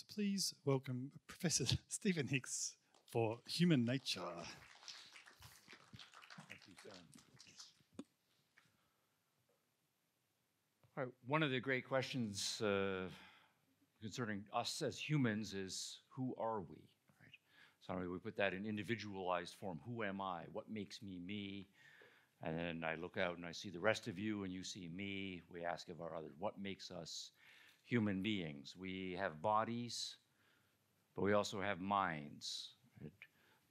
So please welcome Professor Stephen Hicks for Human Nature. All right, one of the great questions uh, concerning us as humans is who are we? Right? So we put that in individualized form. Who am I? What makes me me? And then I look out and I see the rest of you, and you see me. We ask of our others, what makes us human beings? We have bodies, but we also have minds.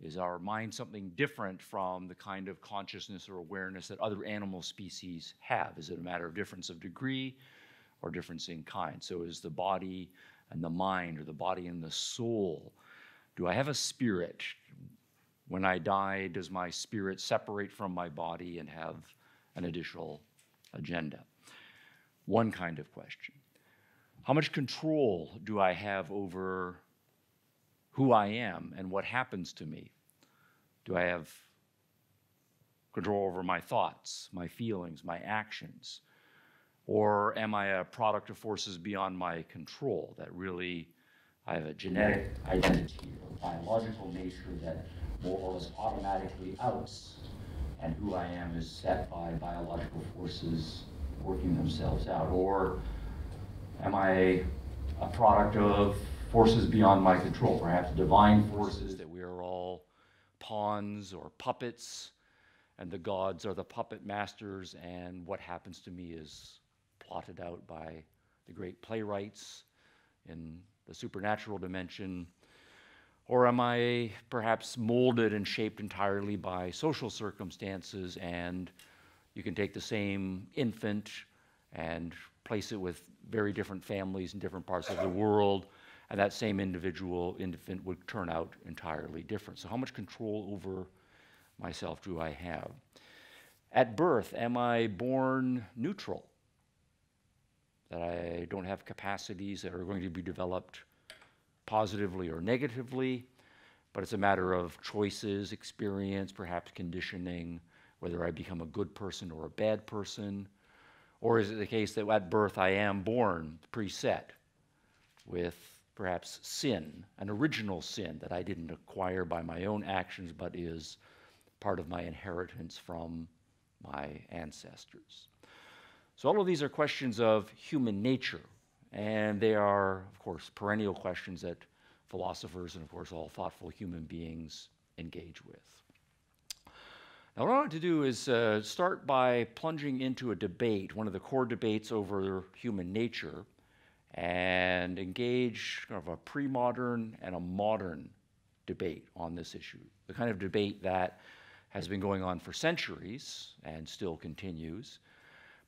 Is our mind something different from the kind of consciousness or awareness that other animal species have? Is it a matter of difference of degree or difference in kind? So is the body and the mind, or the body and the soul? Do I have a spirit? When I die, does my spirit separate from my body and have an additional agenda? One kind of question. How much control do I have over who I am and what happens to me? Do I have control over my thoughts, my feelings, my actions? Or am I a product of forces beyond my control that really I have a genetic identity or biological nature that more or less automatically outs, and who I am is set by biological forces working themselves out? Or am I a product of forces beyond my control, perhaps divine forces that we are all pawns or puppets, and the gods are the puppet masters, and what happens to me is plotted out by the great playwrights in the supernatural dimension or am I perhaps molded and shaped entirely by social circumstances? And you can take the same infant and place it with very different families in different parts of the world, and that same individual infant would turn out entirely different. So, how much control over myself do I have? At birth, am I born neutral? That I don't have capacities that are going to be developed positively or negatively, but it's a matter of choices, experience, perhaps conditioning, whether I become a good person or a bad person. Or is it the case that at birth I am born preset with perhaps sin, an original sin that I didn't acquire by my own actions, but is part of my inheritance from my ancestors? So, all of these are questions of human nature, and they are, of course, perennial questions that philosophers and, of course, all thoughtful human beings engage with. Now, what I want to do is uh, start by plunging into a debate, one of the core debates over human nature, and engage kind of a pre modern and a modern debate on this issue. The kind of debate that has been going on for centuries and still continues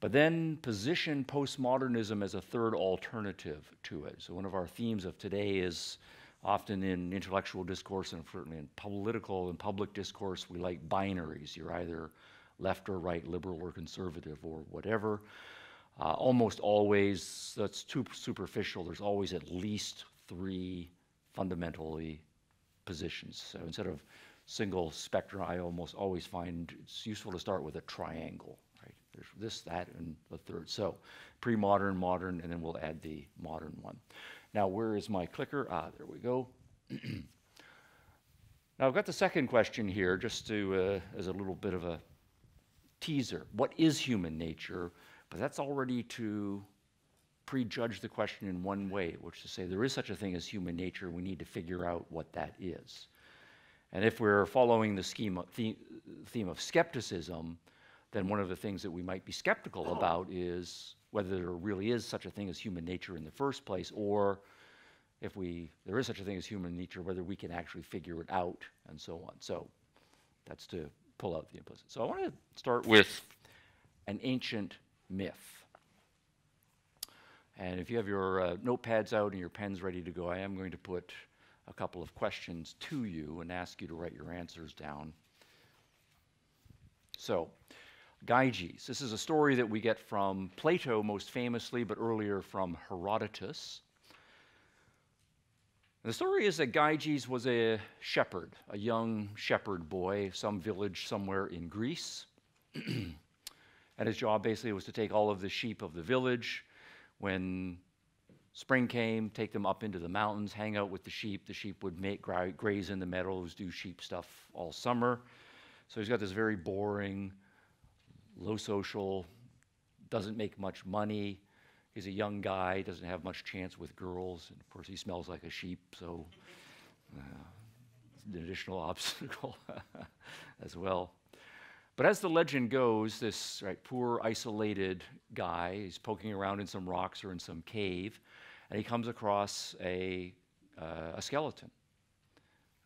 but then position postmodernism as a third alternative to it. So, one of our themes of today is often in intellectual discourse and certainly in political and public discourse, we like binaries. You're either left or right, liberal or conservative or whatever. Uh, almost always, that's too superficial. There's always at least three fundamentally positions. So instead of single spectrum, I almost always find it's useful to start with a triangle. Right? There's this, that, and the third. So pre-modern, modern, and then we'll add the modern one. Now, where is my clicker? Ah, there we go. now, I've got the second question here, just to uh, as a little bit of a teaser. What is human nature? But that's already to prejudge the question in one way, which is to say there is such a thing as human nature. We need to figure out what that is. And if we're following the scheme of, theme of skepticism, then one of the things that we might be skeptical about is whether there really is such a thing as human nature in the first place, or if we there is such a thing as human nature, whether we can actually figure it out, and so on. So that's to pull out the implicit. So I want to start with an ancient myth. And if you have your uh, notepads out and your pens ready to go, I am going to put a couple of questions to you and ask you to write your answers down. So, Gyges. This is a story that we get from Plato most famously, but earlier from Herodotus. The story is that Gyges was a shepherd, a young shepherd boy, some village somewhere in Greece. and his job basically was to take all of the sheep of the village when spring came, take them up into the mountains, hang out with the sheep. The sheep would make, graze in the meadows, do sheep stuff all summer. So he's got this very boring, low social, doesn't make much money. He's a young guy, doesn't have much chance with girls. And of course, he smells like a sheep, so uh, it's an additional obstacle as well. But as the legend goes, this right, poor, isolated guy, he's poking around in some rocks or in some cave, and he comes across a, uh, a skeleton.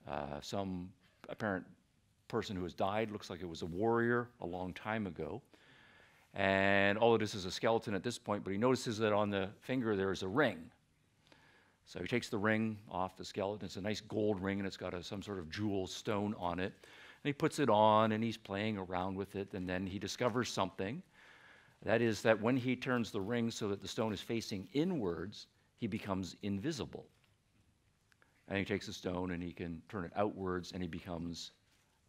Uh, some apparent person who has died, looks like it was a warrior a long time ago. And all it is is a skeleton at this point, but he notices that on the finger there is a ring. So he takes the ring off the skeleton. It's a nice gold ring, and it's got a, some sort of jewel stone on it. And he puts it on, and he's playing around with it, and then he discovers something. That is, that when he turns the ring so that the stone is facing inwards, he becomes invisible. And he takes the stone and he can turn it outwards, and he becomes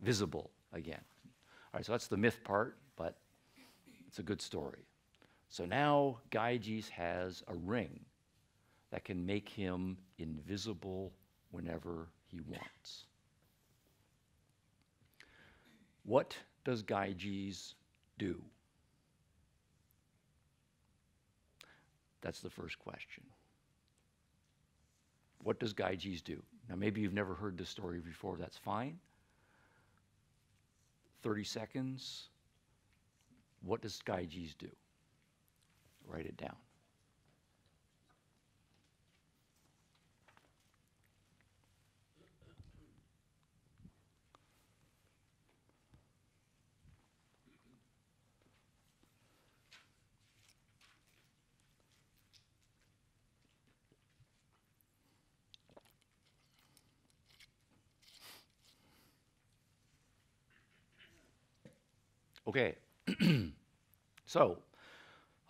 visible again. All right, so that's the myth part, but it's a good story. So now Gyges has a ring that can make him invisible whenever he wants. What does Gyges do? That's the first question. What does Gyges do? Now, maybe you've never heard this story before, that's fine. 30 seconds. What does Gyges do? Write it down. Okay, so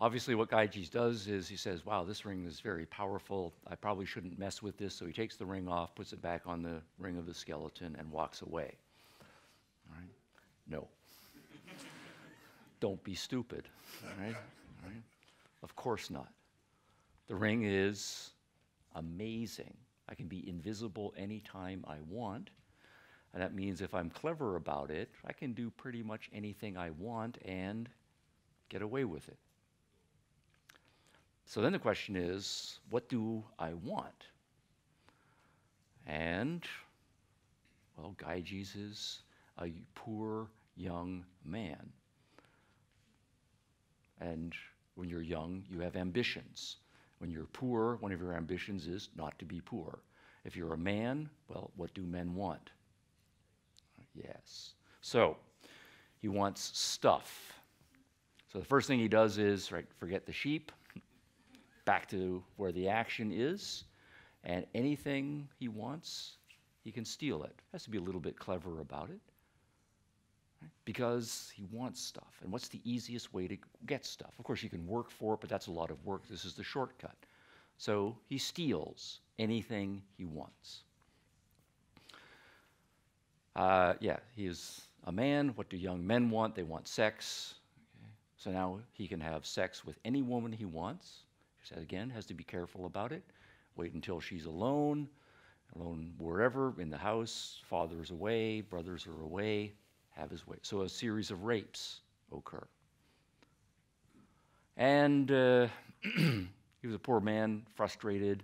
obviously what Gyges does is he says, wow, this ring is very powerful. I probably shouldn't mess with this. So he takes the ring off, puts it back on the ring of the skeleton, and walks away. All right? No. Don't be stupid. All right? All right? Of course not. The ring is amazing. I can be invisible anytime I want. And that means if I'm clever about it, I can do pretty much anything I want and get away with it. So then the question is what do I want? And, well, Gyges is a poor young man. And when you're young, you have ambitions. When you're poor, one of your ambitions is not to be poor. If you're a man, well, what do men want? Yes. So he wants stuff. So the first thing he does is right, forget the sheep, back to where the action is, and anything he wants, he can steal it. Has to be a little bit clever about it. Because he wants stuff. And what's the easiest way to get stuff? Of course, you can work for it, but that's a lot of work. This is the shortcut. So he steals anything he wants. Uh, yeah, he is a man. What do young men want? They want sex. Okay. So now he can have sex with any woman he wants. He says again, has to be careful about it. Wait until she's alone, alone wherever, in the house, father's away, brothers are away, have his way. So a series of rapes occur. And uh, he was a poor man, frustrated.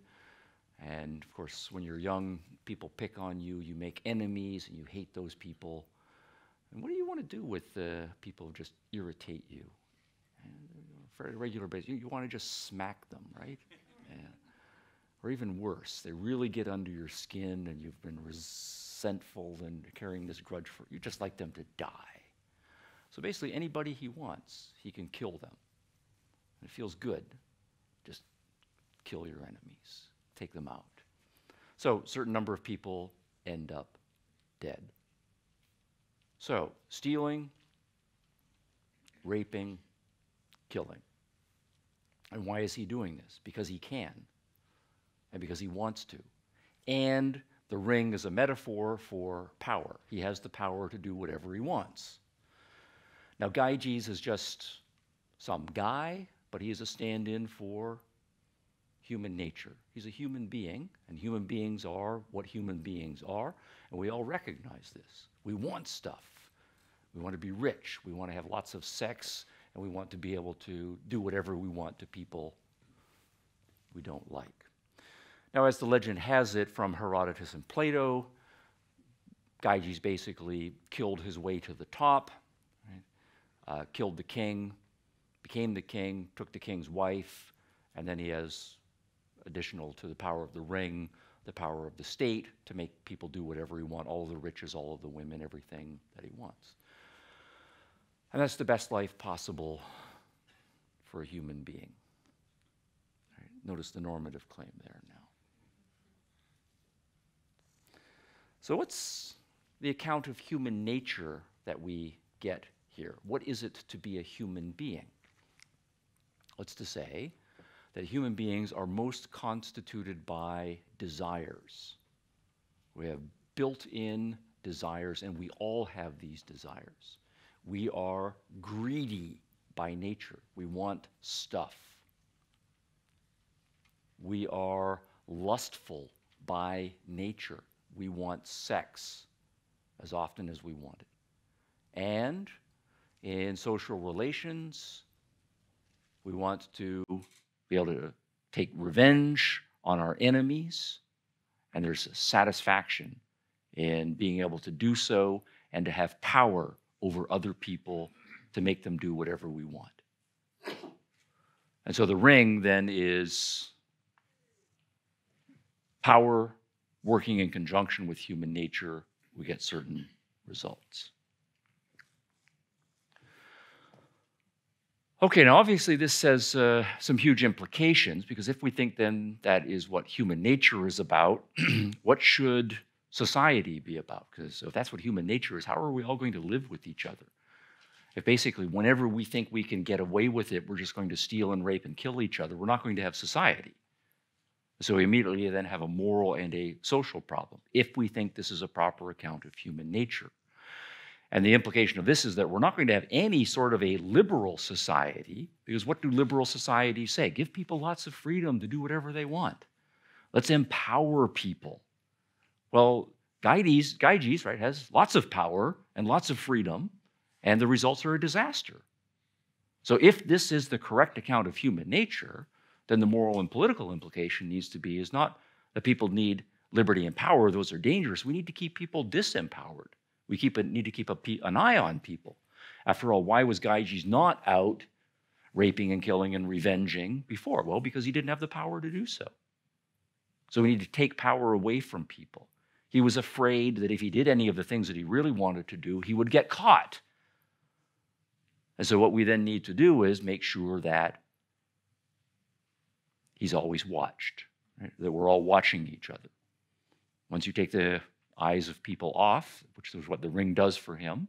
And of course, when you're young, people pick on you, you make enemies, and you hate those people. And what do you want to do with uh, people who just irritate you? And, for a regular basis, you, you want to just smack them, right? Yeah. Or even worse, they really get under your skin and you've been resentful and carrying this grudge for you just like them to die. So basically, anybody he wants, he can kill them. And it feels good. Just kill your enemies take them out. So, certain number of people end up dead. So, stealing, raping, killing. And why is he doing this? Because he can, and because he wants to. And the ring is a metaphor for power. He has the power to do whatever he wants. Now, Gyges is just some guy, but he is a stand in for human nature. He's a human being, and human beings are what human beings are, and we all recognize this. We want stuff. We want to be rich. We want to have lots of sex, and we want to be able to do whatever we want to people we don't like. Now, as the legend has it from Herodotus and Plato, Gyges basically killed his way to the top, right? uh, killed the king, became the king, took the king's wife, and then he has additional to the power of the ring, the power of the state to make people do whatever he wants, all of the riches, all of the women, everything that he wants. And that's the best life possible for a human being. Right, notice the normative claim there now. So, what's the account of human nature that we get here? What is it to be a human being? Let's to say that human beings are most constituted by desires. We have built in desires, and we all have these desires. We are greedy by nature, we want stuff. We are lustful by nature, we want sex as often as we want it. And in social relations, we want to be able to take revenge on our enemies, and there's satisfaction in being able to do so and to have power over other people to make them do whatever we want. And so the ring then is power working in conjunction with human nature, we get certain results. Okay, now obviously this says uh, some huge implications because if we think then that is what human nature is about, what should society be about? Because if that's what human nature is, how are we all going to live with each other? If basically, whenever we think we can get away with it, we're just going to steal and rape and kill each other, we're not going to have society. So we immediately then have a moral and a social problem if we think this is a proper account of human nature. And the implication of this is that we're not going to have any sort of a liberal society, because what do liberal societies say? Give people lots of freedom to do whatever they want. Let's empower people. Well, Gyges, Gyges right, has lots of power and lots of freedom, and the results are a disaster. So if this is the correct account of human nature, then the moral and political implication needs to be is not that people need liberty and power, those are dangerous. We need to keep people disempowered. We keep a, need to keep a, an eye on people. After all, why was Gyges not out raping and killing and revenging before? Well, because he didn't have the power to do so. So we need to take power away from people. He was afraid that if he did any of the things that he really wanted to do, he would get caught. And so, what we then need to do is make sure that he's always watched, right? that we're all watching each other. Once you take the eyes of people off, which is what the ring does for him.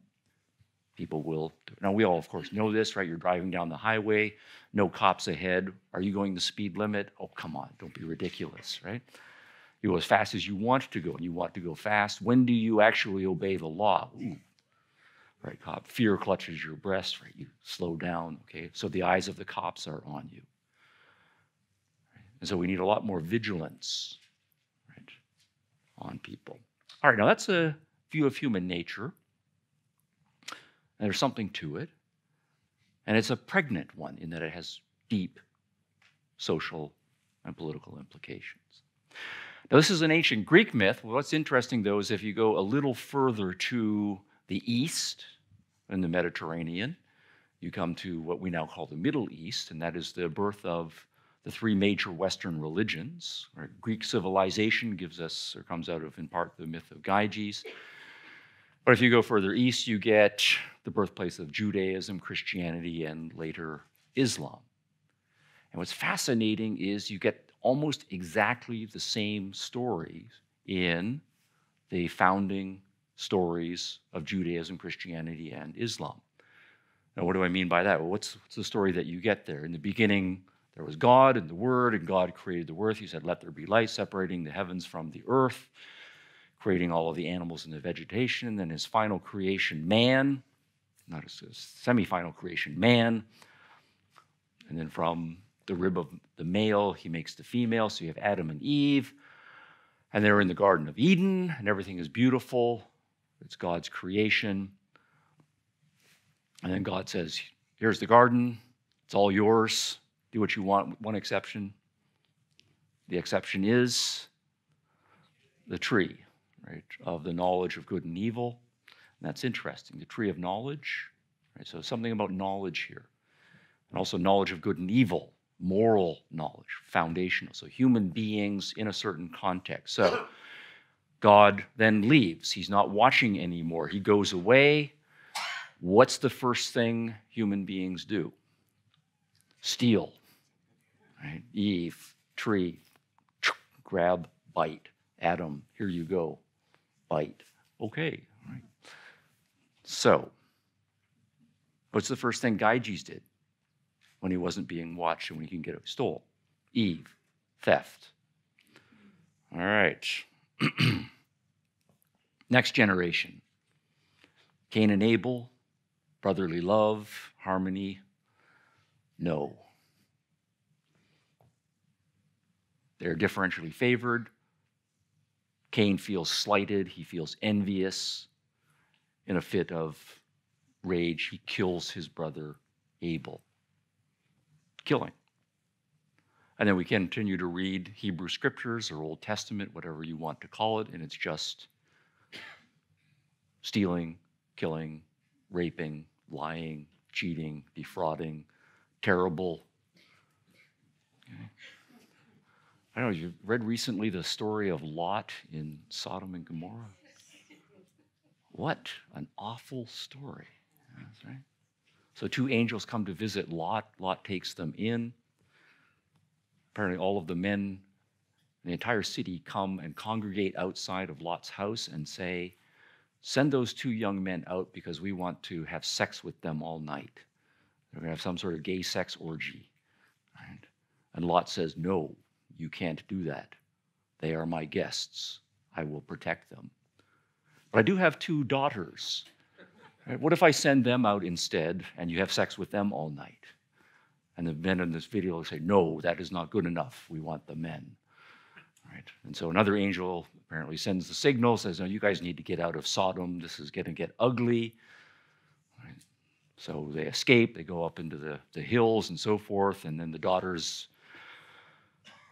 People will. Now, we all, of course, know this, right? You're driving down the highway, no cops ahead. Are you going the speed limit? Oh, come on, don't be ridiculous, right? You go as fast as you want to go, and you want to go fast. When do you actually obey the law? Ooh. Right, cop. Fear clutches your breast, right? You slow down, okay? So the eyes of the cops are on you. And so we need a lot more vigilance, right, on people. All right, now that's a view of human nature. And there's something to it. And it's a pregnant one in that it has deep social and political implications. Now, this is an ancient Greek myth. What's interesting, though, is if you go a little further to the east in the Mediterranean, you come to what we now call the Middle East, and that is the birth of the three major Western religions. Right? Greek civilization gives us, or comes out of, in part, the myth of Gyges. But if you go further east, you get the birthplace of Judaism, Christianity, and later Islam. And what's fascinating is you get almost exactly the same stories in the founding stories of Judaism, Christianity, and Islam. Now, what do I mean by that? Well, what's, what's the story that you get there? In the beginning, there was God and the Word, and God created the earth. He said, Let there be light, separating the heavens from the earth, creating all of the animals and the vegetation. And then his final creation, man, not a semi final creation, man. And then from the rib of the male, he makes the female. So you have Adam and Eve, and they're in the Garden of Eden, and everything is beautiful. It's God's creation. And then God says, Here's the garden, it's all yours. Do what you want. One exception. The exception is the tree, right, of the knowledge of good and evil. And that's interesting. The tree of knowledge, right? So something about knowledge here. And also knowledge of good and evil, moral knowledge, foundational. So human beings in a certain context. So God then leaves. He's not watching anymore. He goes away. What's the first thing human beings do? Steal. Right? Eve, tree, grab, bite. Adam, here you go. Bite. Okay. Right. So, what's the first thing Gyges did when he wasn't being watched and when he can get it? Stole. Eve. Theft. All right. Next generation. Cain and Abel, brotherly love, harmony. No. They're differentially favored. Cain feels slighted, he feels envious. In a fit of rage, he kills his brother Abel. Killing. And then we continue to read Hebrew scriptures or Old Testament, whatever you want to call it, and it's just stealing, killing, raping, lying, cheating, defrauding, terrible. Okay. I don't know, you read recently the story of Lot in Sodom and Gomorrah? What an awful story. That's right. So two angels come to visit Lot. Lot takes them in. Apparently, all of the men in the entire city come and congregate outside of Lot's house and say, Send those two young men out because we want to have sex with them all night. They're going to have some sort of gay sex orgy. Right? And Lot says, No, you can't do that. They are my guests. I will protect them. But I do have two daughters. What if I send them out instead and you have sex with them all night? And the men in this video say, No, that is not good enough. We want the men. Right? And so another angel apparently sends the signal, says, No, you guys need to get out of Sodom. This is going to get ugly. Right? So they escape, they go up into the, the hills and so forth, and then the daughters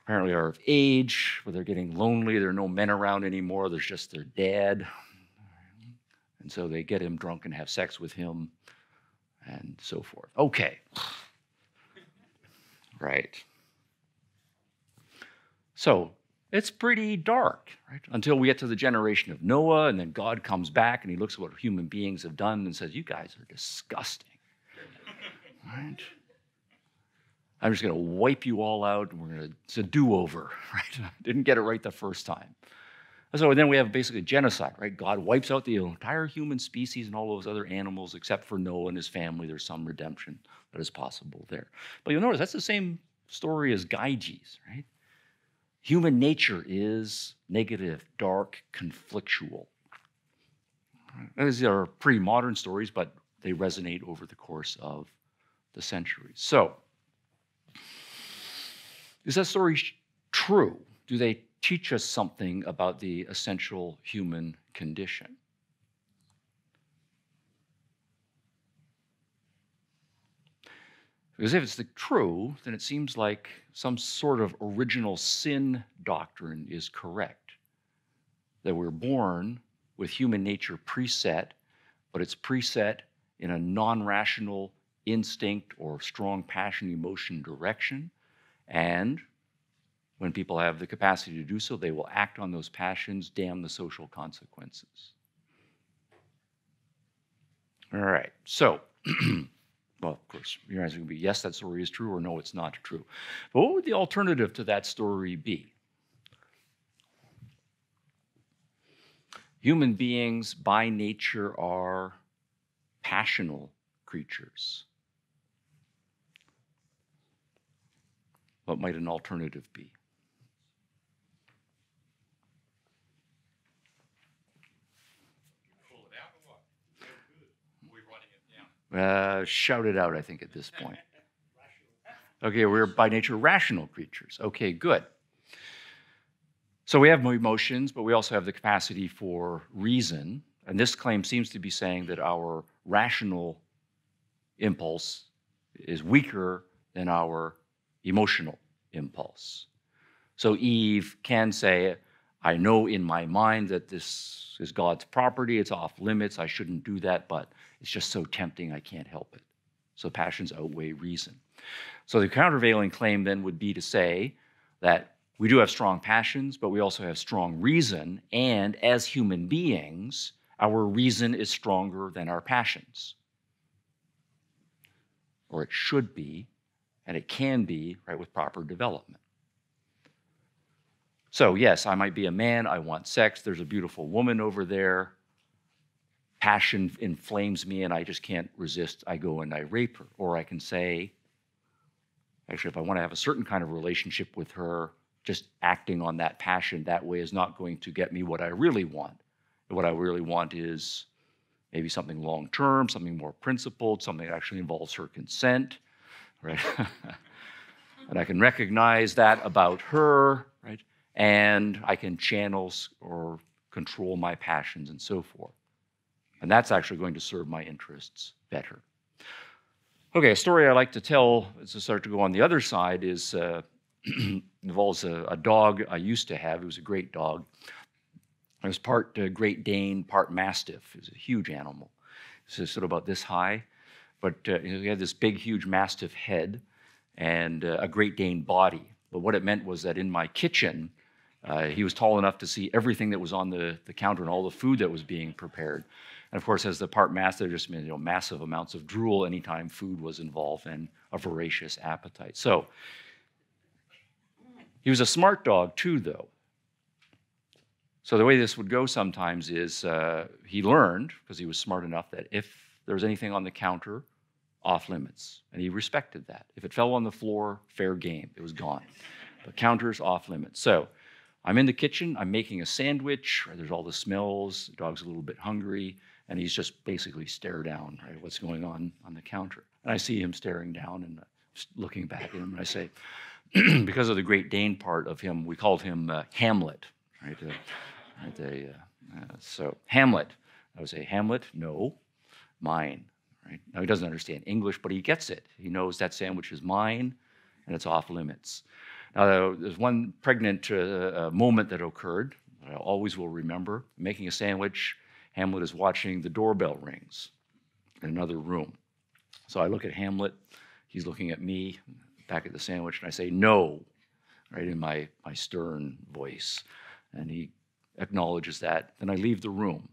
apparently are of age, but they're getting lonely. There are no men around anymore. There's just their dad. And so they get him drunk and have sex with him and so forth. Okay. Right. So it's pretty dark, right? Until we get to the generation of Noah, and then God comes back and he looks at what human beings have done and says, You guys are disgusting. right? I'm just going to wipe you all out, and we're going to, it's a do over, right? Didn't get it right the first time. So then we have basically genocide, right? God wipes out the entire human species and all those other animals except for Noah and his family. There's some redemption that is possible there. But you'll notice that's the same story as Gyges, right? Human nature is negative, dark, conflictual. These are pretty modern stories, but they resonate over the course of the centuries. So, is that story true? Do they teach us something about the essential human condition. Because if it's the true, then it seems like some sort of original sin doctrine is correct. That we're born with human nature preset, but it's preset in a non rational instinct or strong passion, emotion direction. And when people have the capacity to do so, they will act on those passions, damn the social consequences. All right, so, well, of course, your answer to be yes, that story is true, or no, it's not true. But what would the alternative to that story be? Human beings by nature are passional creatures. What might an alternative be? Uh, shout it out, I think, at this point. Okay, we're by nature rational creatures. Okay, good. So we have emotions, but we also have the capacity for reason. And this claim seems to be saying that our rational impulse is weaker than our emotional impulse. So Eve can say, I know in my mind that this is God's property, it's off limits, I shouldn't do that, but it's just so tempting, I can't help it. So passions outweigh reason. So the countervailing claim then would be to say that we do have strong passions, but we also have strong reason, and as human beings, our reason is stronger than our passions. Or it should be, and it can be, right, with proper development. So, yes, I might be a man, I want sex, there's a beautiful woman over there. Passion inflames me and I just can't resist. I go and I rape her. Or I can say, actually, if I want to have a certain kind of relationship with her, just acting on that passion that way is not going to get me what I really want. what I really want is maybe something long term, something more principled, something that actually involves her consent, right? and I can recognize that about her, right? And I can channel or control my passions and so forth. And that's actually going to serve my interests better. Okay, a story I like to tell as I start to go on the other side is uh, involves a, a, dog I used to have. It was a great dog. It was part uh, Great Dane, part Mastiff. It was a huge animal. It sort of about this high, but uh, he had this big, huge Mastiff head and uh, a Great Dane body. But what it meant was that in my kitchen, uh, he was tall enough to see everything that was on the, the counter and all the food that was being prepared. And of course, as the part Mastiff, just you know, massive amounts of drool anytime food was involved and a voracious appetite. So he was a smart dog too, though. So the way this would go sometimes is uh, he learned, because he was smart enough, that if there was anything on the counter, off limits. And he respected that. If it fell on the floor, fair game. It was gone. But counters off limits. So I'm in the kitchen, I'm making a sandwich, there's all the smells, the dog's a little bit hungry and he's just basically stare down, right? What's going on on the counter? And I see him staring down and looking back at him, and I say, because of the Great Dane part of him, we called him uh, Hamlet, right? Uh, right they, uh, uh, so Hamlet, I would say Hamlet, no, mine, right? Now he doesn't understand English, but he gets it. He knows that sandwich is mine, and it's off limits. Now there's one pregnant uh, uh, moment that occurred that I always will remember. Making a sandwich Hamlet is watching the doorbell rings in another room. So I look at Hamlet, he's looking at me back at the sandwich, and I say, No, right in my, my stern voice. And he acknowledges that. Then I leave the room.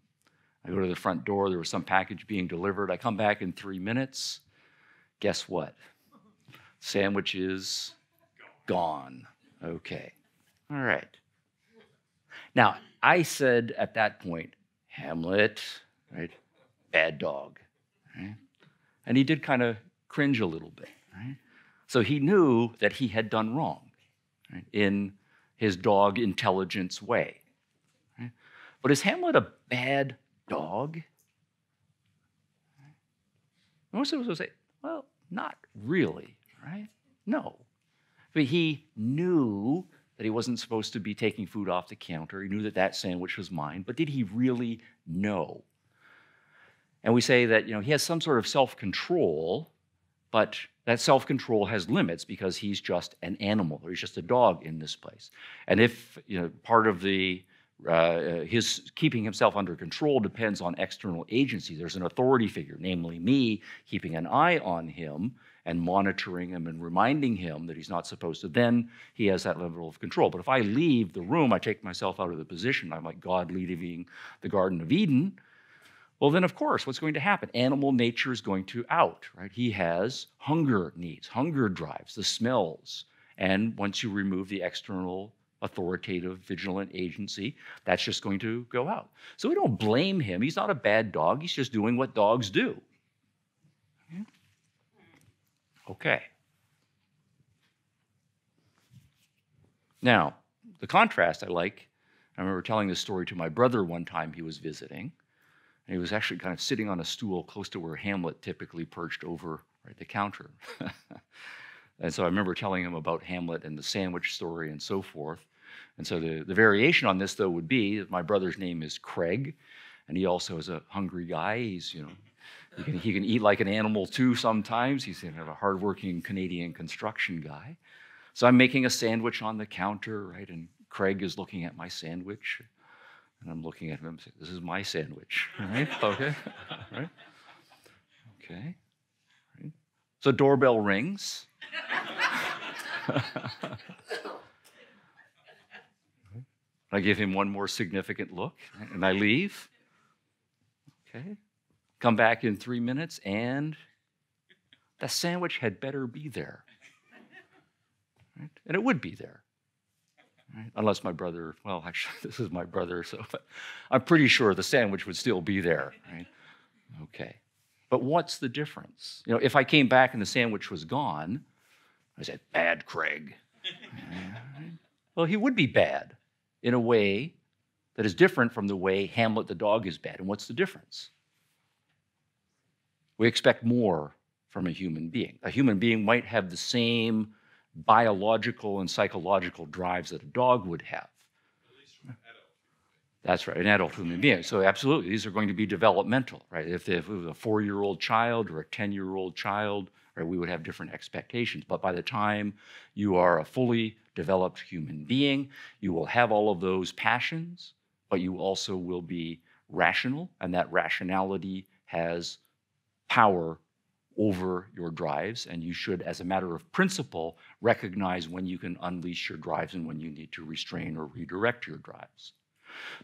I go to the front door, there was some package being delivered. I come back in three minutes. Guess what? Sandwich is gone. Okay. All right. Now, I said at that point, Hamlet, right? Bad dog, right? And he did kind of cringe a little bit, right? So he knew that he had done wrong right? in his dog intelligence way. Right? But is Hamlet a bad dog? Most of us would say, well, not really, right? No. But he knew that he wasn't supposed to be taking food off the counter. He knew that that sandwich was mine, but did he really know? And we say that you know he has some sort of self-control, but that self-control has limits because he's just an animal or he's just a dog in this place. And if you know part of the uh, his keeping himself under control depends on external agency. There's an authority figure, namely me, keeping an eye on him and monitoring him and reminding him that he's not supposed to, then he has that level of control. But if I leave the room, I take myself out of the position, I'm like God leaving the Garden of Eden, well, then, of course, what's going to happen? Animal nature is going to out, right? He has hunger needs, hunger drives, the smells. And once you remove the external authoritative, vigilant agency, that's just going to go out. So we don't blame him. He's not a bad dog. He's just doing what dogs do. Okay. Now, the contrast I like, I remember telling this story to my brother one time he was visiting. And he was actually kind of sitting on a stool close to where Hamlet typically perched over right, the counter. And so I remember telling him about Hamlet and the sandwich story and so forth. And so the, the variation on this, though, would be that my brother's name is Craig, and he also is a hungry guy. He's, you know, he can, he can eat like an animal too sometimes. He's kind of a hardworking Canadian construction guy. So I'm making a sandwich on the counter, right? And Craig is looking at my sandwich. And I'm looking at him saying, This is my sandwich, right? Okay, right? Okay. So doorbell rings. I give him one more significant look and I leave. Okay. Come back in three minutes and the sandwich had better be there. Right? And it would be there. Right? Unless my brother, well, actually, this is my brother, so I'm pretty sure the sandwich would still be there. Right? Okay. But what's the difference? You know, if I came back and the sandwich was gone, I said, bad Craig. well, he would be bad in a way that is different from the way Hamlet the dog is bad. And what's the difference? We expect more from a human being. A human being might have the same biological and psychological drives that a dog would have. That's right, an adult human being. So absolutely, these are going to be developmental, right? If, if it was a four-year-old child or a 10-year-old child, right, we would have different expectations. But by the time you are a fully developed human being, you will have all of those passions, but you also will be rational, and that rationality has power over your drives, and you should, as a matter of principle, recognize when you can unleash your drives and when you need to restrain or redirect your drives.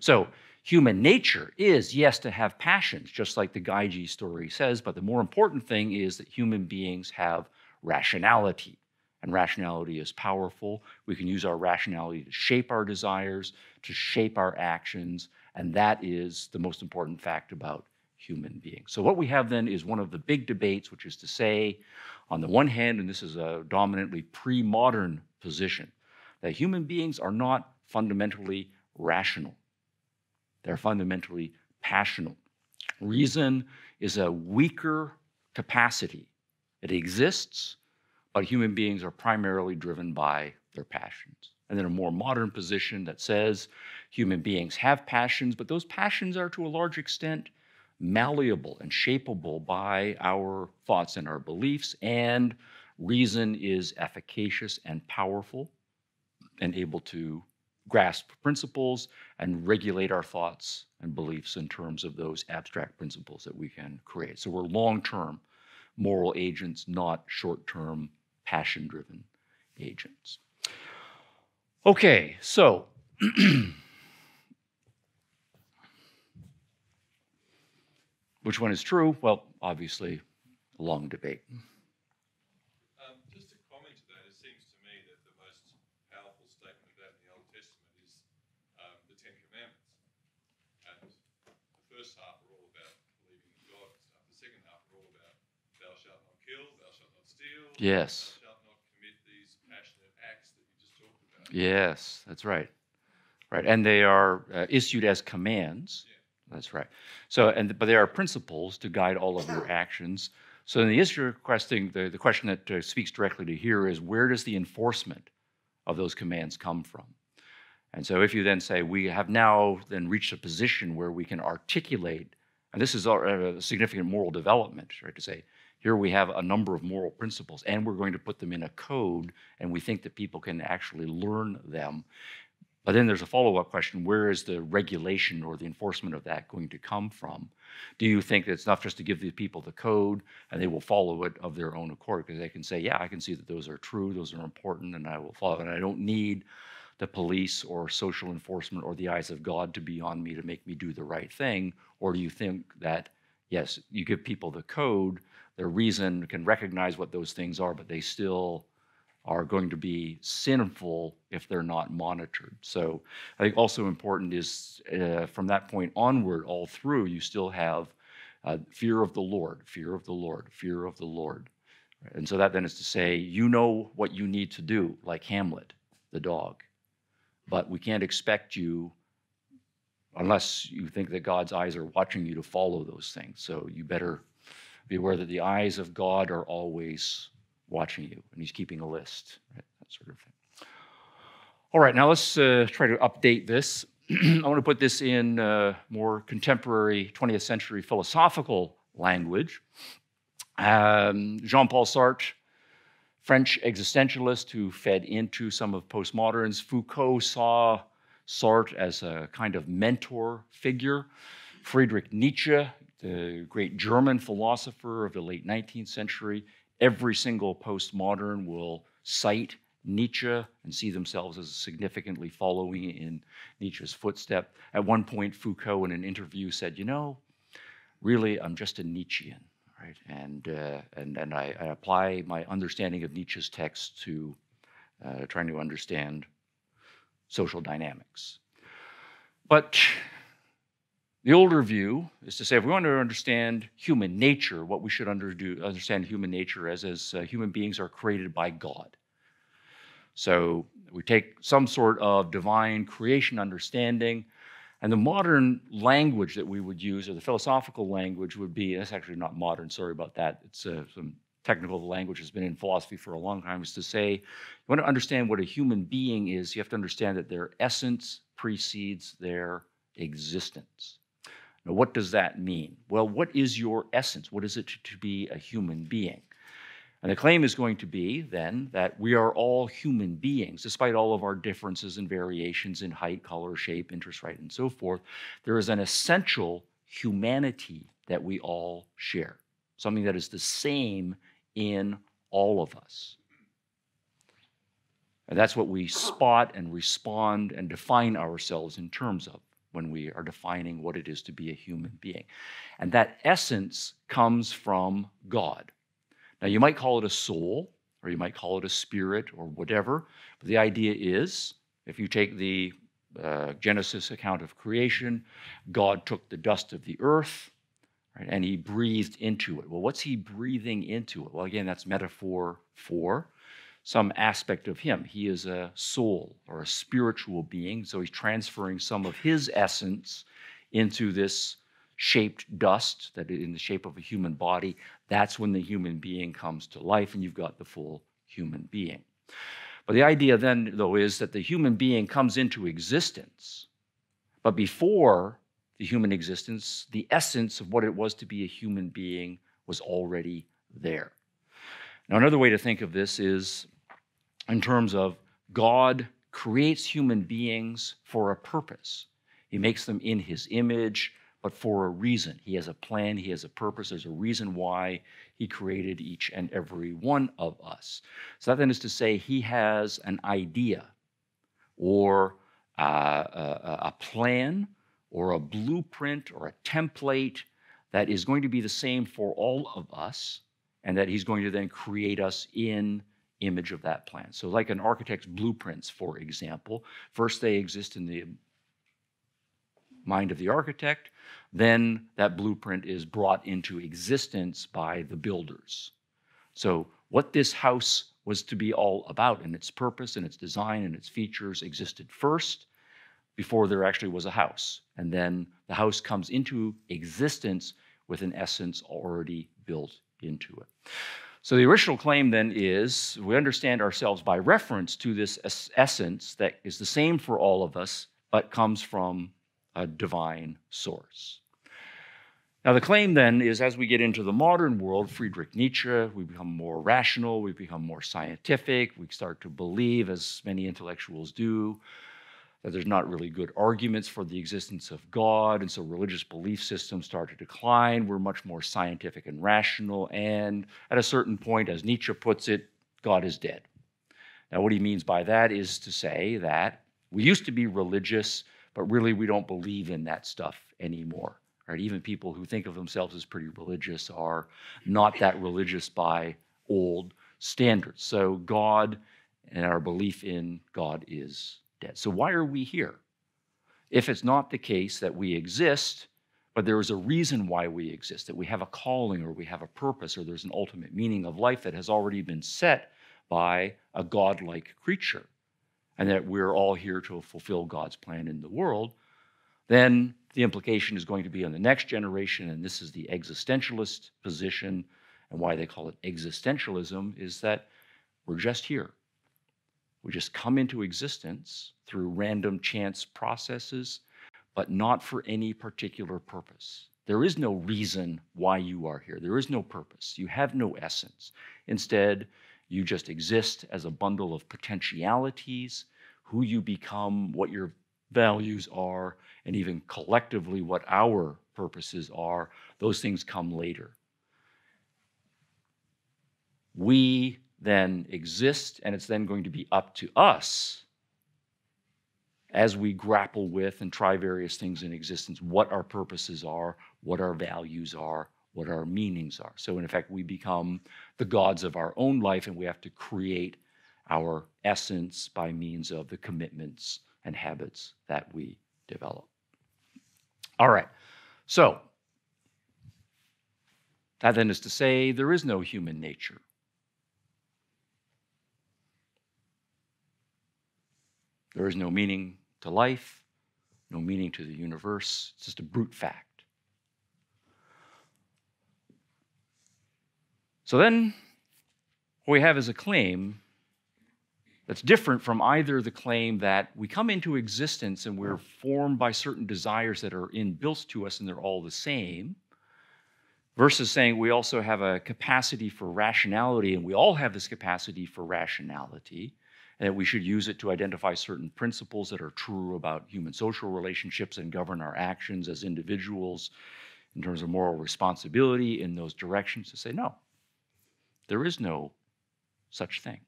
So, human nature is, yes, to have passions, just like the Gyges story says, but the more important thing is that human beings have rationality. And rationality is powerful. We can use our rationality to shape our desires, to shape our actions, and that is the most important fact about human beings. So, what we have then is one of the big debates, which is to say, on the one hand, and this is a dominantly pre modern position, that human beings are not fundamentally rational, they're fundamentally passional. Reason is a weaker capacity, it exists, but human beings are primarily driven by their passions. And then a more modern position that says human beings have passions, but those passions are to a large extent malleable and shapeable by our thoughts and our beliefs, and reason is efficacious and powerful and able to grasp principles and regulate our thoughts and beliefs in terms of those abstract principles that we can create. So we're long term moral agents, not short term passion driven agents. Okay, so Which one is true? Well, obviously, a long debate. Um, just to comment to that, it seems to me that the most powerful statement of that in the Old Testament is um, the Ten Commandments. And the first half are all about believing in God and stuff. The second half are all about thou shalt not kill, thou shalt not steal, Yes. thou shalt not commit these passionate acts that you just talked about. Yes, that's right. Right, and they are uh, issued as commands. Yeah. That's right. So, and but there are principles to guide all of your actions. So, in the issue requesting, the, the question that uh, speaks directly to here is where does the enforcement of those commands come from? And so, if you then say we have now then reached a position where we can articulate, and this is a a significant moral development, right? To say here we have a number of moral principles, and we're going to put them in a code, and we think that people can actually learn them. But then there's a follow up question where is the regulation or the enforcement of that going to come from? Do you think that it's enough just to give the people the code and they will follow it of their own accord? Because they can say, yeah, I can see that those are true, those are important, and I will follow. And I don't need the police or social enforcement or the eyes of God to be on me to make me do the right thing? Or do you think that, yes, you give people the code, their reason can recognize what those things are, but they still are going to be sinful if they're not monitored. So I think also important is uh, from that point onward, all through, you still have uh, fear of the Lord, fear of the Lord, fear of the Lord. And so that then is to say, you know what you need to do, like Hamlet, the dog. But we can't expect you, unless you think that God's eyes are watching you, to follow those things. So you better be aware that the eyes of God are always watching you and he's keeping a list, right? That sort of thing. All right, now let's uh, try to update this. I want to put this in uh, more contemporary 20th century philosophical language. Um, Jean Paul Sartre, French existentialist who fed into some of postmoderns, Foucault saw Sartre as a kind of mentor figure. Friedrich Nietzsche, the great German philosopher of the late 19th century, every single postmodern will cite Nietzsche and see themselves as significantly following in Nietzsche's footstep. At one point, Foucault, in an interview, said, You know, really, I'm just a Nietzschean, right? And, uh, and, and I, I, apply my understanding of Nietzsche's text to uh, trying to understand social dynamics. But the older view is to say if we want to understand human nature, what we should under do, understand human nature as, is uh, human beings are created by God. So we take some sort of divine creation understanding, and the modern language that we would use, or the philosophical language, would be that's actually not modern, sorry about that. It's uh, some technical language that's been in philosophy for a long time, is to say, you want to understand what a human being is, you have to understand that their essence precedes their existence. Now, what does that mean? Well, what is your essence? What is it to be a human being? And the claim is going to be then that we are all human beings, despite all of our differences and variations in height, color, shape, interest rate, and so forth. There is an essential humanity that we all share, something that is the same in all of us. And that's what we spot and respond and define ourselves in terms of when we are defining what it is to be a human being. And that essence comes from God. Now, you might call it a soul, or you might call it a spirit, or whatever. But the idea is if you take the uh, Genesis account of creation, God took the dust of the earth right, and he breathed into it. Well, what's he breathing into it? Well, again, that's metaphor for some aspect of him. He is a soul or a spiritual being, so he's transferring some of his essence into this shaped dust that in the shape of a human body, that's when the human being comes to life and you've got the full human being. But the idea then, though, is that the human being comes into existence, but before the human existence, the essence of what it was to be a human being was already there. Now, another way to think of this is in terms of God creates human beings for a purpose. He makes them in his image, but for a reason. He has a plan, he has a purpose, there's a reason why he created each and every one of us. So that then is to say, he has an idea or uh, a, a plan or a blueprint or a template that is going to be the same for all of us, and that he's going to then create us in image of that plan. So, like an architect's blueprints, for example, first they exist in the mind of the architect, then that blueprint is brought into existence by the builders. So, what this house was to be all about and its purpose and its design and its features existed first before there actually was a house. And then the house comes into existence with an essence already built into it. So the original claim then is we understand ourselves by reference to this essence that is the same for all of us, but comes from a divine source. Now, the claim then is as we get into the modern world, Friedrich Nietzsche, we become more rational, we become more scientific, we start to believe, as many intellectuals do, that there's not really good arguments for the existence of God, and so religious belief systems start to decline. We're much more scientific and rational, and at a certain point, as Nietzsche puts it, God is dead. Now, what he means by that is to say that we used to be religious, but really we don't believe in that stuff anymore. Right? Even people who think of themselves as pretty religious are not that religious by old standards. So God and our belief in God is dead. So why are we here? If it's not the case that we exist, but there is a reason why we exist, that we have a calling or we have a purpose or there's an ultimate meaning of life that has already been set by a godlike creature and that we're all here to fulfill God's plan in the world, then the implication is going to be on the next generation, and this is the existentialist position. and why they call it existentialism is that we're just here. We just come into existence through random chance processes, but not for any particular purpose. There is no reason why you are here. There is no purpose. You have no essence. Instead, you just exist as a bundle of potentialities, who you become, what your values are, and even collectively what our purposes are. Those things come later. We then exist, and it's then going to be up to us as we grapple with and try various things in existence what our purposes are, what our values are, what our meanings are. So, in effect, we become the gods of our own life, and we have to create our essence by means of the commitments and habits that we develop. All right, so that then is to say there is no human nature. There is no meaning to life, no meaning to the universe. It's just a brute fact. So then, what we have is a claim that's different from either the claim that we come into existence and we're formed by certain desires that are inbuilt to us and they're all the same, versus saying we also have a capacity for rationality and we all have this capacity for rationality and that we should use it to identify certain principles that are true about human social relationships and govern our actions as individuals in terms of moral responsibility in those directions to say no there is no such thing.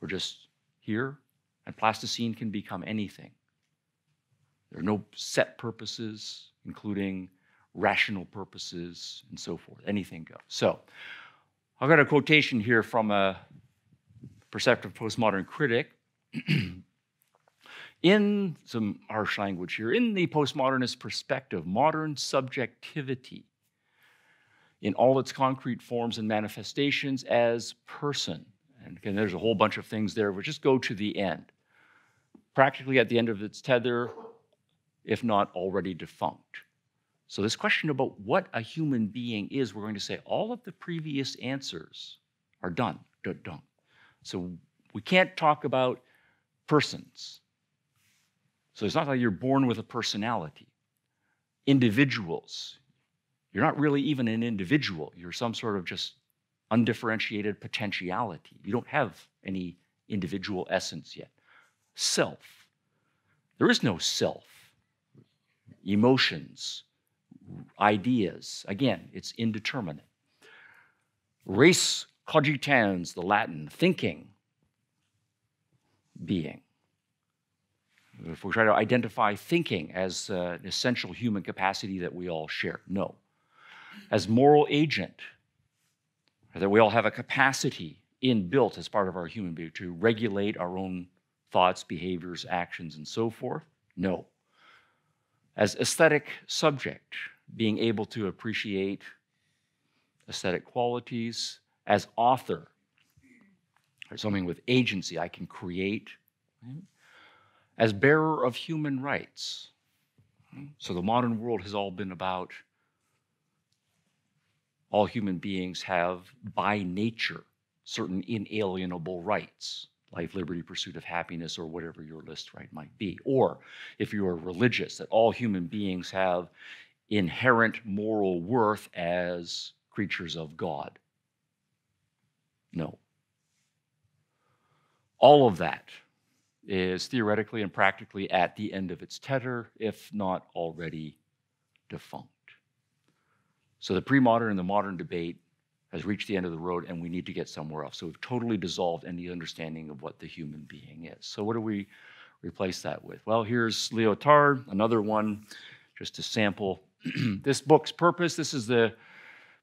We're just here, and plasticine can become anything. There are no set purposes, including rational purposes and so forth. Anything goes. So, I've got a quotation here from a perceptive postmodern critic. in some harsh language here, in the postmodernist perspective, modern subjectivity in all its concrete forms and manifestations as person. And again, there's a whole bunch of things there, but just go to the end. Practically at the end of its tether, if not already defunct. So, this question about what a human being is, we're going to say all of the previous answers are done. done. So, we can't talk about persons. So, it's not like you're born with a personality. Individuals, you're not really even an individual. You're some sort of just undifferentiated potentiality. You don't have any individual essence yet. Self. There is no self. Emotions, ideas. Again, it's indeterminate. Res cogitans, the Latin, thinking, being. If we try to identify thinking as uh, an essential human capacity that we all share, no as moral agent, that we all have a capacity inbuilt as part of our human being to regulate our own thoughts, behaviors, actions, and so forth? No. As aesthetic subject, being able to appreciate aesthetic qualities, as author, or something with agency, I can create. As bearer of human rights. So the modern world has all been about all human beings have, by nature, certain inalienable rights life, liberty, pursuit of happiness, or whatever your list right might be. Or if you are religious, that all human beings have inherent moral worth as creatures of God. No. All of that is theoretically and practically at the end of its tether, if not already defunct. So the pre modern and the modern debate has reached the end of the road and we need to get somewhere else. So we've totally dissolved any understanding of what the human being is. So what do we replace that with? Well, here's Lyotard, another one, just to sample this book's purpose. This is the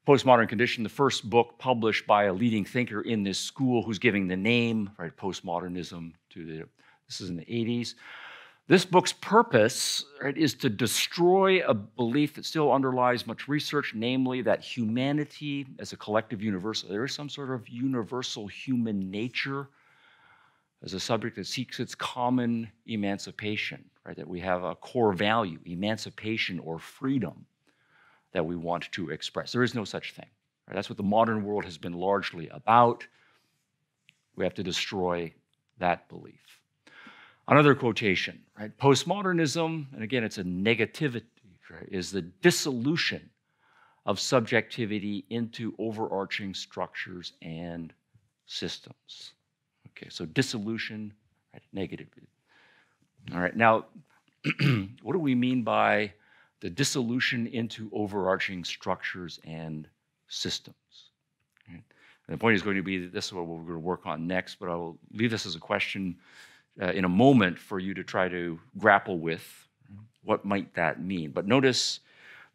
postmodern condition, the first book published by a leading thinker in this school who's giving the name, right, postmodernism to the, this is in the 80s. This book's purpose right, is to destroy a belief that still underlies much research, namely that humanity as a collective universal, there is some sort of universal human nature as a subject that seeks its common emancipation, right? That we have a core value, emancipation or freedom, that we want to express. There is no such thing. Right? That's what the modern world has been largely about. We have to destroy that belief. Another quotation, right? Postmodernism, and again, it's a negativity, right, is the dissolution of subjectivity into overarching structures and systems. Okay, so dissolution, right, negative. All right, now, what do we mean by the dissolution into overarching structures and systems? And the point is going to be that this is what we're going to work on next, but I will leave this as a question uh, in a moment for you to try to grapple with. What might that mean? But notice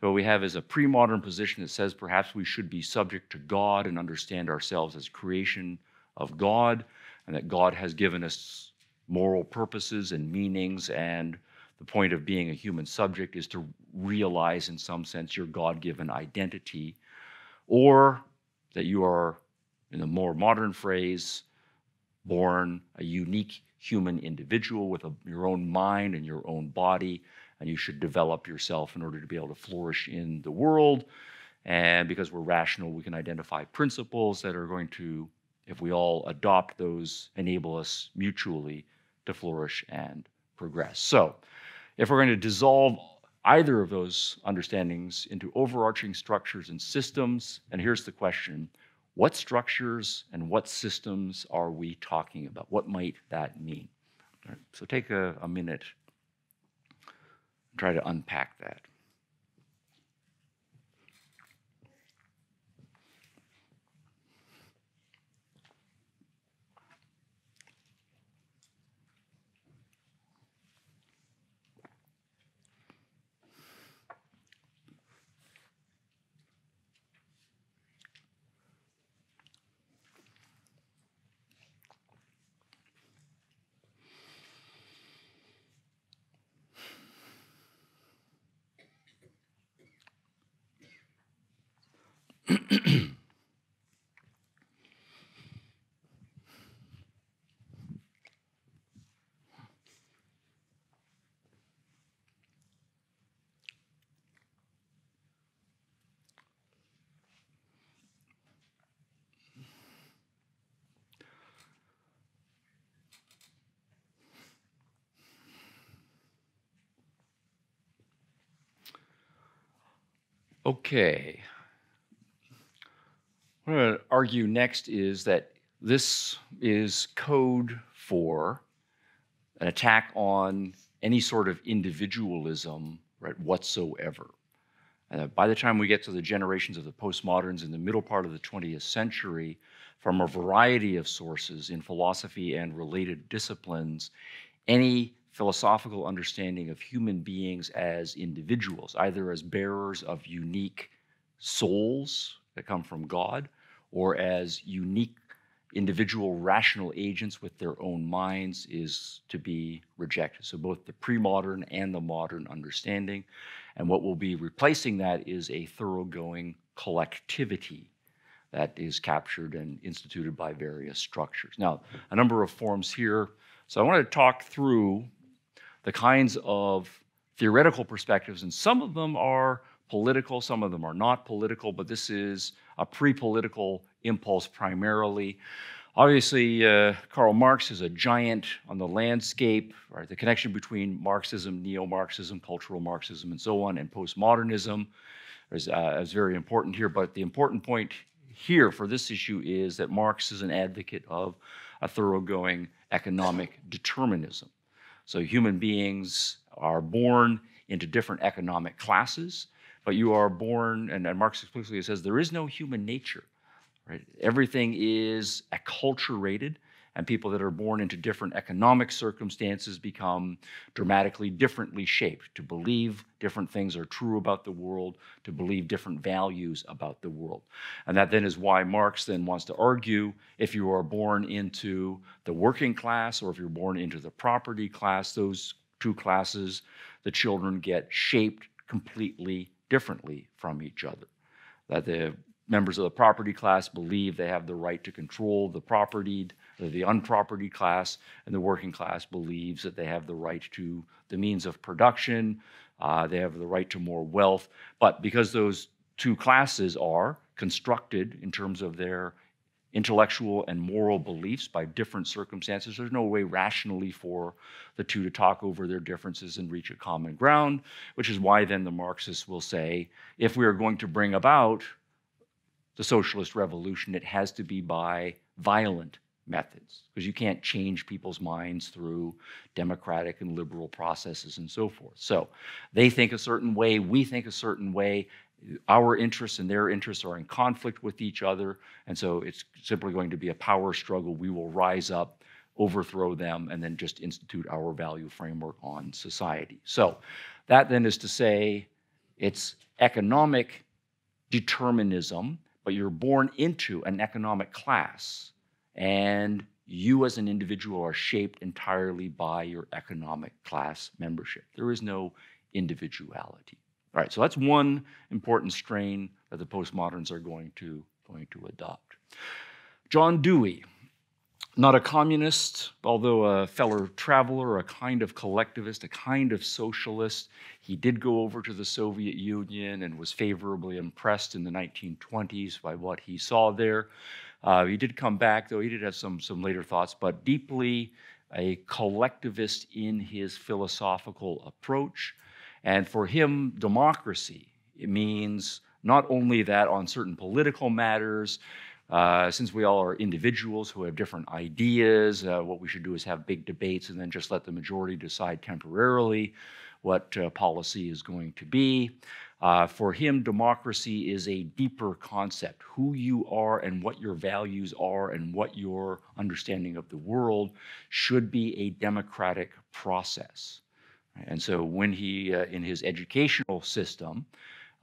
what we have is a pre modern position that says perhaps we should be subject to God and understand ourselves as creation of God, and that God has given us moral purposes and meanings. And the point of being a human subject is to realize, in some sense, your God given identity, or that you are, in a more modern phrase, born a unique human individual with a, your own mind and your own body and you should develop yourself in order to be able to flourish in the world. And because we're rational, we can identify principles that are going to, if we all adopt those, enable us mutually to flourish and progress. So, if we're going to dissolve either of those understandings into overarching structures and systems, and here's the question what structures and what systems are we talking about? What might that mean? Right, so, take a, a minute try to unpack that. Okay. I'm going to argue next is that this is code for an attack on any sort of individualism, right, whatsoever. Uh, by the time we get to the generations of the postmoderns in the middle part of the 20th century, from a variety of sources in philosophy and related disciplines, any philosophical understanding of human beings as individuals, either as bearers of unique souls that come from God or as unique individual rational agents with their own minds is to be rejected. So, both the pre modern and the modern understanding. And what will be replacing that is a thoroughgoing collectivity that is captured and instituted by various structures. Now, a number of forms here. So, I want to talk through the kinds of theoretical perspectives, and some of them are political, some of them are not political, but this is a pre political impulse primarily. Obviously, uh, Karl Marx is a giant on the landscape, right? The connection between Marxism, neo Marxism, cultural Marxism, and so on, and postmodernism is, uh, is very important here. But the important point here for this issue is that Marx is an advocate of a thoroughgoing economic determinism. So human beings are born into different economic classes, but you are born, and, and Marx explicitly says there is no human nature. Right? Everything is acculturated, and people that are born into different economic circumstances become dramatically differently shaped to believe different things are true about the world, to believe different values about the world. And that then is why Marx then wants to argue if you are born into the working class or if you're born into the property class, those two classes, the children get shaped completely differently from each other. That the members of the property class believe they have the right to control the property, the unproperty class, and the working class believes that they have the right to the means of production, Uh, they have the right to more wealth. But because those two classes are constructed in terms of their intellectual and moral beliefs by different circumstances. There's no way rationally for the two to talk over their differences and reach a common ground, which is why then the Marxists will say if we are going to bring about the socialist revolution, it has to be by violent methods, because you can't change people's minds through democratic and liberal processes and so forth. So they think a certain way, we think a certain way, our interests and their interests are in conflict with each other, and so it's simply going to be a power struggle. We will rise up, overthrow them, and then just institute our value framework on society. So that then is to say it's economic determinism, but you're born into an economic class, and you as an individual are shaped entirely by your economic class membership. There is no individuality. All right, so that's one important strain that the postmoderns are going to, going to adopt. John Dewey, not a communist, although a fellow traveler, a kind of collectivist, a kind of socialist. He did go over to the Soviet Union and was favorably impressed in the 1920s by what he saw there. Uh, he did come back, though he did have some, some later thoughts, but deeply a collectivist in his philosophical approach. And for him, democracy, it means not only that on certain political matters, uh, since we all are individuals who have different ideas, uh, what we should do is have big debates and then just let the majority decide temporarily what uh, policy is going to be. Uh, for him, democracy is a deeper concept. Who you are and what your values are and what your understanding of the world should be a democratic process. And so when he, uh, in his educational system,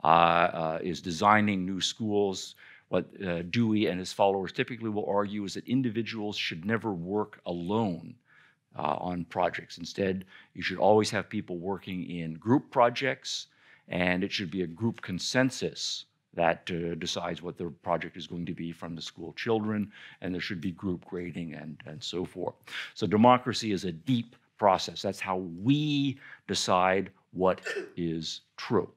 uh, uh, is designing new schools, what uh, Dewey and his followers typically will argue is that individuals should never work alone uh, on projects. Instead, you should always have people working in group projects, and it should be a group consensus that uh, decides what the project is going to be from the school children, and there should be group grading and, and so forth. So democracy is a deep process. That's how we decide what is true.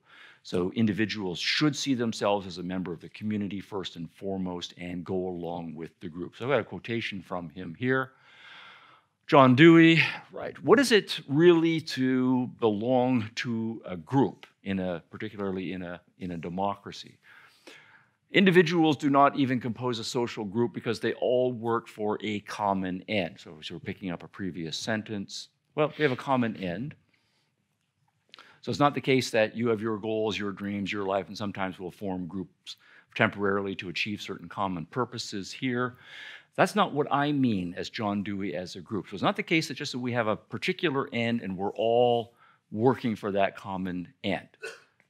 So individuals should see themselves as a member of the community first and foremost and go along with the group. So I've got a quotation from him here. John Dewey, right. What is it really to belong to a group in a particularly in a in a democracy? Individuals do not even compose a social group because they all work for a common end. So, so we're picking up a previous sentence. Well, we have a common end. So it's not the case that you have your goals, your dreams, your life, and sometimes we'll form groups temporarily to achieve certain common purposes here. That's not what I mean as John Dewey as a group. So it's not the case that just that we have a particular end and we're all working for that common end.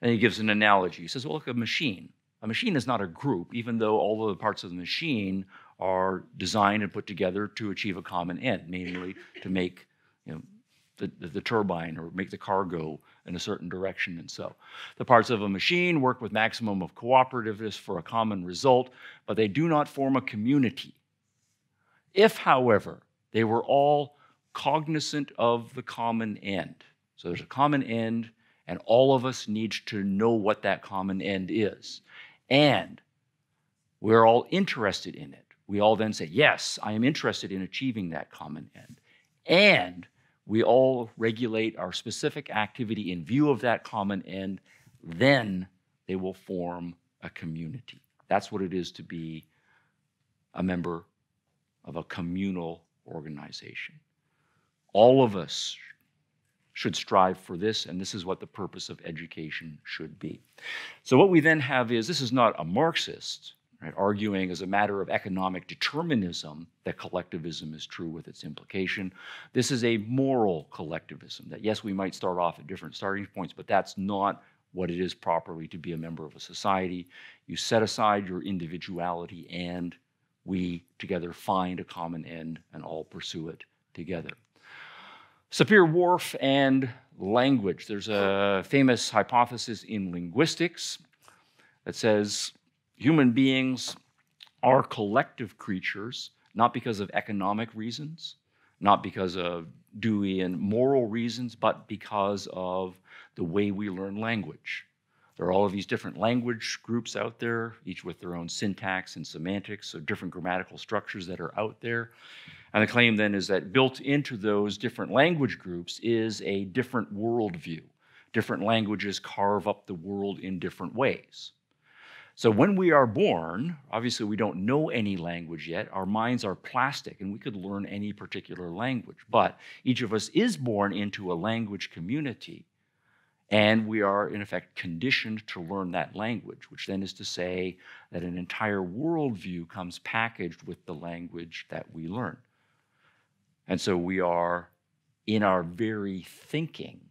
And he gives an analogy. He says, well, look, a machine. A machine is not a group, even though all of the parts of the machine are designed and put together to achieve a common end, mainly to make you know, the, the, the, turbine or make the car go in a certain direction. And so the parts of a machine work with maximum of cooperativeness for a common result, but they do not form a community. If, however, they were all cognizant of the common end, so there's a common end, and all of us need to know what that common end is. And we're all interested in it. We all then say, Yes, I am interested in achieving that common end. And we all regulate our specific activity in view of that common end, then they will form a community. That's what it is to be a member of a communal organization. All of us should strive for this, and this is what the purpose of education should be. So, what we then have is this is not a Marxist right, arguing as a matter of economic determinism that collectivism is true with its implication. This is a moral collectivism that, yes, we might start off at different starting points, but that's not what it is properly to be a member of a society. You set aside your individuality and we together find a common end and all pursue it together. Sapir-Whorf and language. There's a famous hypothesis in linguistics that says Human beings are collective creatures, not because of economic reasons, not because of Deweyan moral reasons, but because of the way we learn language. There are all of these different language groups out there, each with their own syntax and semantics, so different grammatical structures that are out there. And the claim then is that built into those different language groups is a different worldview. Different languages carve up the world in different ways. So when we are born, obviously we don't know any language yet. Our minds are plastic and we could learn any particular language. But each of us is born into a language community. And we are, in effect, conditioned to learn that language, which then is to say that an entire worldview comes packaged with the language that we learn. And so we are, in our very thinking,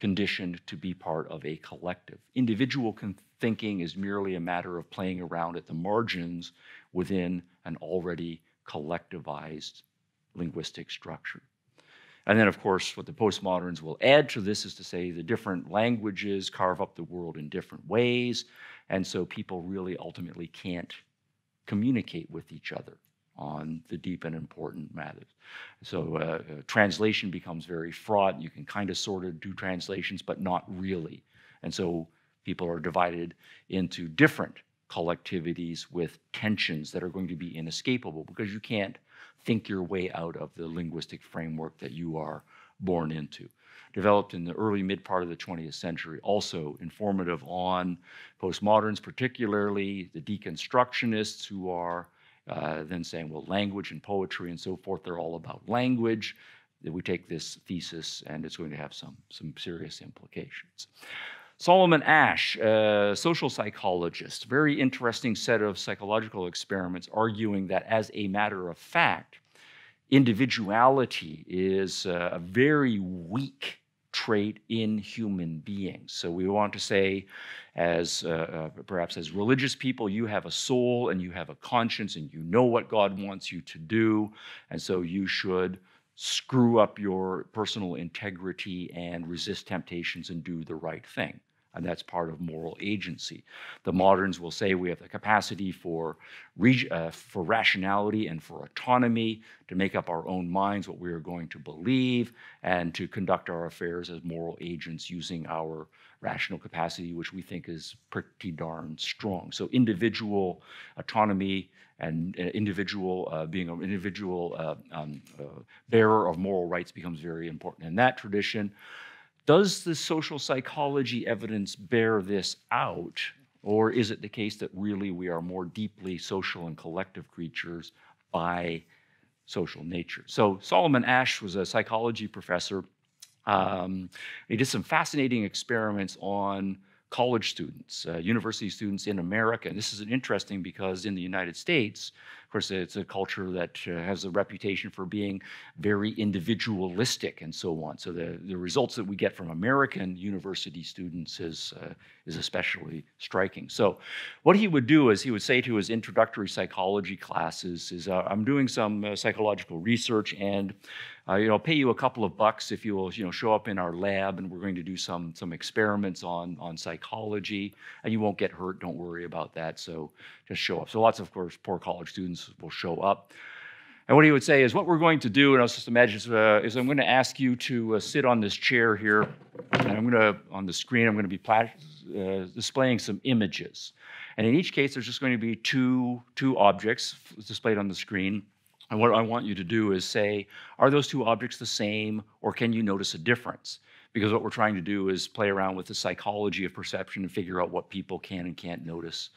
conditioned to be part of a collective. Individual thinking is merely a matter of playing around at the margins within an already collectivized linguistic structure. And then, of course, what the postmoderns will add to this is to say the different languages carve up the world in different ways, and so people really ultimately can't communicate with each other on the deep and important matters. So uh, uh, translation becomes very fraught. You can kind of sort of do translations, but not really. And so people are divided into different collectivities with tensions that are going to be inescapable because you can't think your way out of the linguistic framework that you are born into. Developed in the early mid part of the 20th century, also informative on postmoderns, particularly the deconstructionists who are uh, then saying, well, language and poetry and so forth, they're all about language. That we take this thesis and it's going to have some, some serious implications. Solomon Asch, a social psychologist, very interesting set of psychological experiments arguing that as a matter of fact, individuality is a very weak trait in human beings. So we want to say, as uh, uh, perhaps as religious people, you have a soul and you have a conscience and you know what God wants you to do, and so you should screw up your personal integrity and resist temptations and do the right thing and that's part of moral agency. The moderns will say we have the capacity for, uh, for rationality and for autonomy to make up our own minds what we are going to believe and to conduct our affairs as moral agents using our rational capacity, which we think is pretty darn strong. So individual autonomy and uh, individual uh, being an individual uh, um, uh, bearer of moral rights becomes very important in that tradition. Does the social psychology evidence bear this out? Or is it the case that really we are more deeply social and collective creatures by social nature? So, Solomon Asch was a psychology professor. Um, he did some fascinating experiments on college students, uh, university students in America. And this is interesting because in the United States, course, it's a culture that uh, has a reputation for being very individualistic and so on. So the, the results that we get from American university students is, uh, is especially striking. So what he would do is he would say to his introductory psychology classes is, uh, I'm doing some uh, psychological research and uh, you know, I'll pay you a couple of bucks if you will, you know, show up in our lab and we're going to do some some experiments on on psychology, and you won't get hurt. Don't worry about that. So just show up. So lots of, course, poor college students will show up. And what he would say is, what we're going to do, and I was just imagine, uh, is I'm going to ask you to uh, sit on this chair here, and I'm going to, on the screen, I'm going to be uh, displaying some images. And in each case, there's just going to be two, two objects displayed on the screen. And what I want you to do is say, are those two objects the same, or can you notice a difference? Because what we're trying to do is play around with the psychology of perception and figure out what people can and can't notice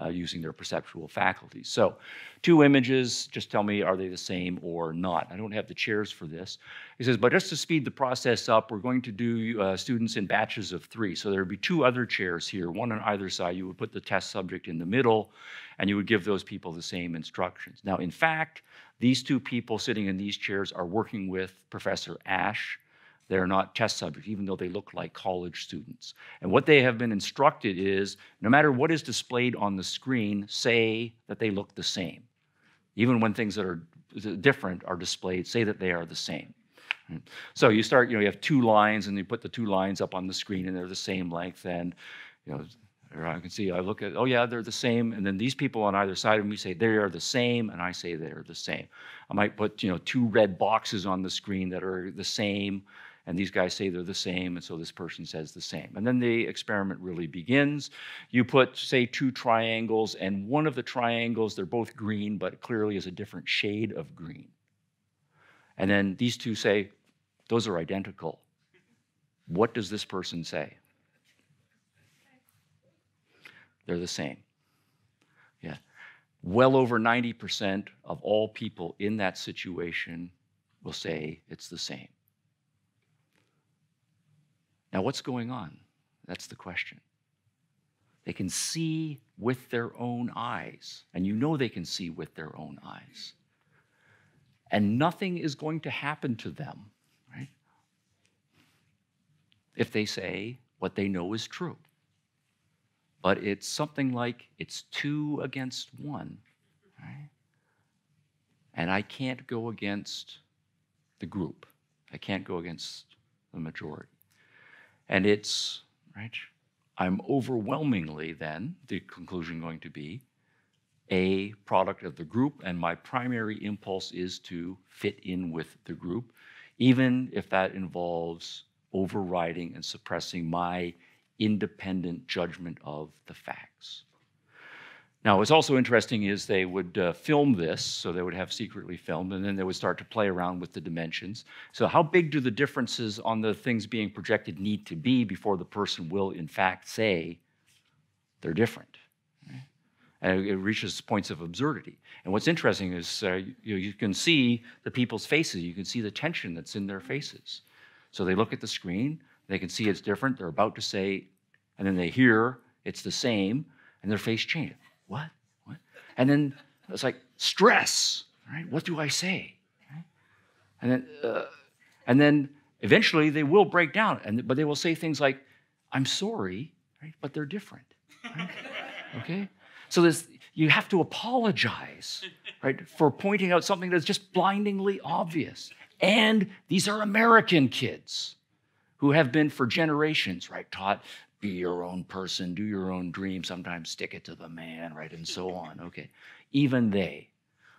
uh, using their perceptual faculties. So, two images, just tell me are they the same or not. I don't have the chairs for this. He says, but just to speed the process up, we're going to do uh, students in batches of three. So there would be two other chairs here, one on either side. You would put the test subject in the middle, and you would give those people the same instructions. Now, in fact, these two people sitting in these chairs are working with Professor Asch. They're not test subjects, even though they look like college students. And what they have been instructed is no matter what is displayed on the screen, say that they look the same. Even when things that are different are displayed, say that they are the same. So you start, you know, you have two lines and you put the two lines up on the screen and they're the same length and, you know, I can see, I look at, oh yeah, they're the same. And then these people on either side of me say they are the same, and I say they're the same. I might put, you know, two red boxes on the screen that are the same, and these guys say they're the same, and so this person says the same. And then the experiment really begins. You put, say, two triangles, and one of the triangles, they're both green, but clearly is a different shade of green. And then these two say, those are identical. What does this person say? They're the same. Yeah. Well over 90% of all people in that situation will say it's the same. Now, what's going on? That's the question. They can see with their own eyes, and you know they can see with their own eyes. And nothing is going to happen to them, right? If they say what they know is true but it's something like it's two against one. Right? And I can't go against the group. I can't go against the majority. And it's, right? I'm overwhelmingly then, the conclusion going to be, a product of the group, and my primary impulse is to fit in with the group, even if that involves overriding and suppressing my independent judgment of the facts. Now, what's also interesting is they would uh, film this, so they would have secretly filmed, and then they would start to play around with the dimensions. So, how big do the differences on the things being projected need to be before the person will, in fact, say they're different? And it reaches points of absurdity. And what's interesting is uh, you, you can see the people's faces, you can see the tension that's in their faces. So, they look at the screen, they can see it's different. They're about to say, and then they hear it's the same, and their face changes. What? What? And then it's like stress, right? What do I say? And then, uh, and then eventually they will break down, and but they will say things like, "I'm sorry," right? But they're different. Right? Okay. So this, you have to apologize, right, for pointing out something that's just blindingly obvious. And these are American kids who have been for generations, right, taught be your own person, do your own dream, sometimes stick it to the man, right, and so on. Okay. Even they.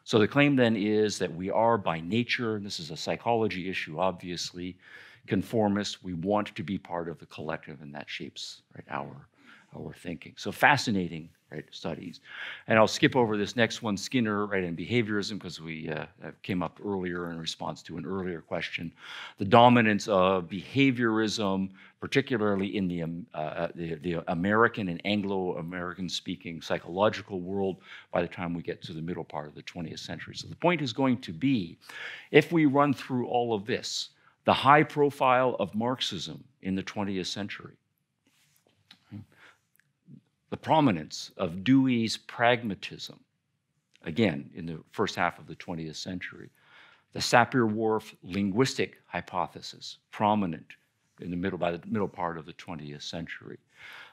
So the claim then is that we are by nature, and this is a psychology issue, obviously, conformists. We want to be part of the collective, and that shapes right, our, our thinking. So fascinating right, studies. And I'll skip over this next one, Skinner, right, and behaviorism, because we uh, came up earlier in response to an earlier question. The dominance of behaviorism, particularly in the, um, uh, the, the, American and Anglo-American speaking psychological world by the time we get to the middle part of the 20th century. So the point is going to be, if we run through all of this, the high profile of Marxism in the 20th century, the prominence of Dewey's pragmatism, again, in the first half of the 20th century. The Sapir-Whorf linguistic hypothesis, prominent in the middle, by the middle part of the 20th century.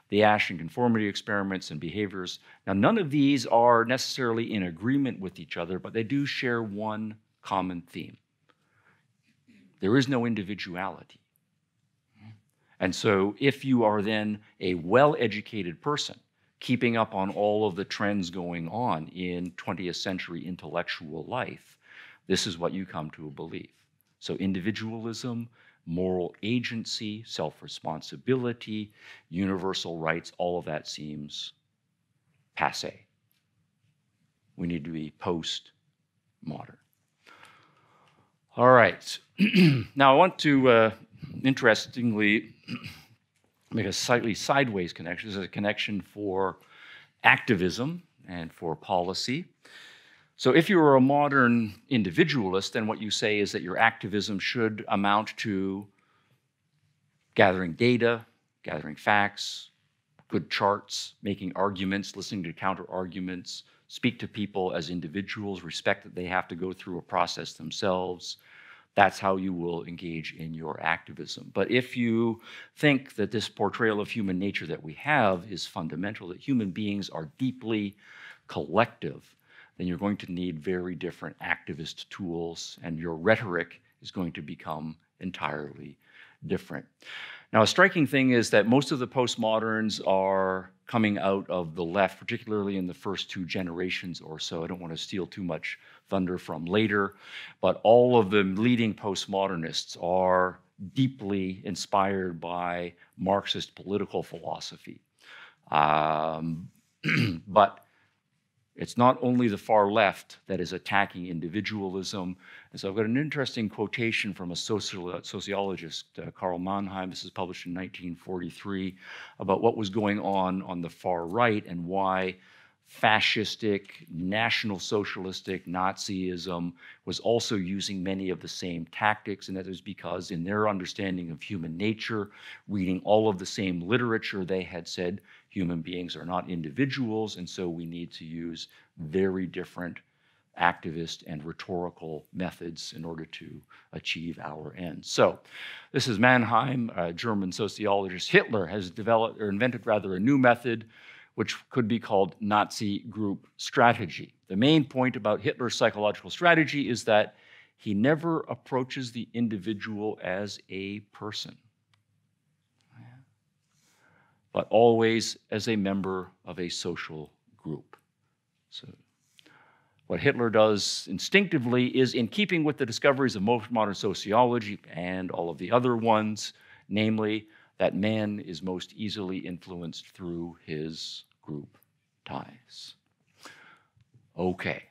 The Asch and conformity experiments and behaviors. Now, none of these are necessarily in agreement with each other, but they do share one common theme. There is no individuality. And so, if you are then a well educated person, keeping up on all of the trends going on in 20th century intellectual life, this is what you come to believe. So, individualism, moral agency, self responsibility, universal rights, all of that seems passe. We need to be post modern. All right. now, I want to, uh, interestingly, make a slightly sideways connection. This is a connection for activism and for policy. So, if you are a modern individualist, then what you say is that your activism should amount to gathering data, gathering facts, good charts, making arguments, listening to counter arguments, speak to people as individuals, respect that they have to go through a process themselves, that's how you will engage in your activism. But if you think that this portrayal of human nature that we have is fundamental, that human beings are deeply collective, then you're going to need very different activist tools, and your rhetoric is going to become entirely different. Now, a striking thing is that most of the postmoderns are coming out of the left, particularly in the first two generations or so. I don't want to steal too much thunder from later, but all of the leading postmodernists are deeply inspired by Marxist political philosophy. Um, but it's not only the far left that is attacking individualism. And so I've got an interesting quotation from a social, sociologist, uh, Karl Mannheim. This is published in 1943 about what was going on on the far right and why fascistic, national socialistic Nazism was also using many of the same tactics, and that is because, in their understanding of human nature, reading all of the same literature, they had said human beings are not individuals, and so we need to use very different activist and rhetorical methods in order to achieve our ends. So, this is Mannheim, a German sociologist. Hitler has developed or invented rather a new method which could be called Nazi group strategy. The main point about Hitler's psychological strategy is that he never approaches the individual as a person, but always as a member of a social group. So, what Hitler does instinctively is in keeping with the discoveries of most modern sociology and all of the other ones, namely that man is most easily influenced through his group ties. Okay.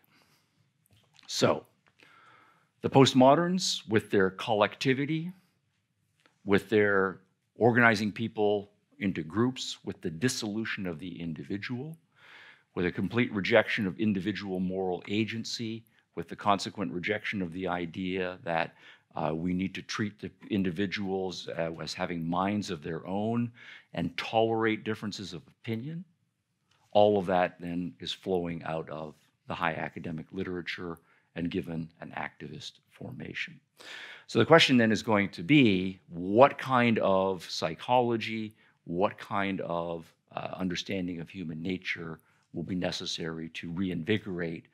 So, the postmoderns, with their collectivity, with their organizing people into groups, with the dissolution of the individual, with a complete rejection of individual moral agency, with the consequent rejection of the idea that uh, we need to treat the individuals uh, as having minds of their own and tolerate differences of opinion. All of that then is flowing out of the high academic literature and given an activist formation. So the question then is going to be what kind of psychology, what kind of uh, understanding of human nature will be necessary to reinvigorate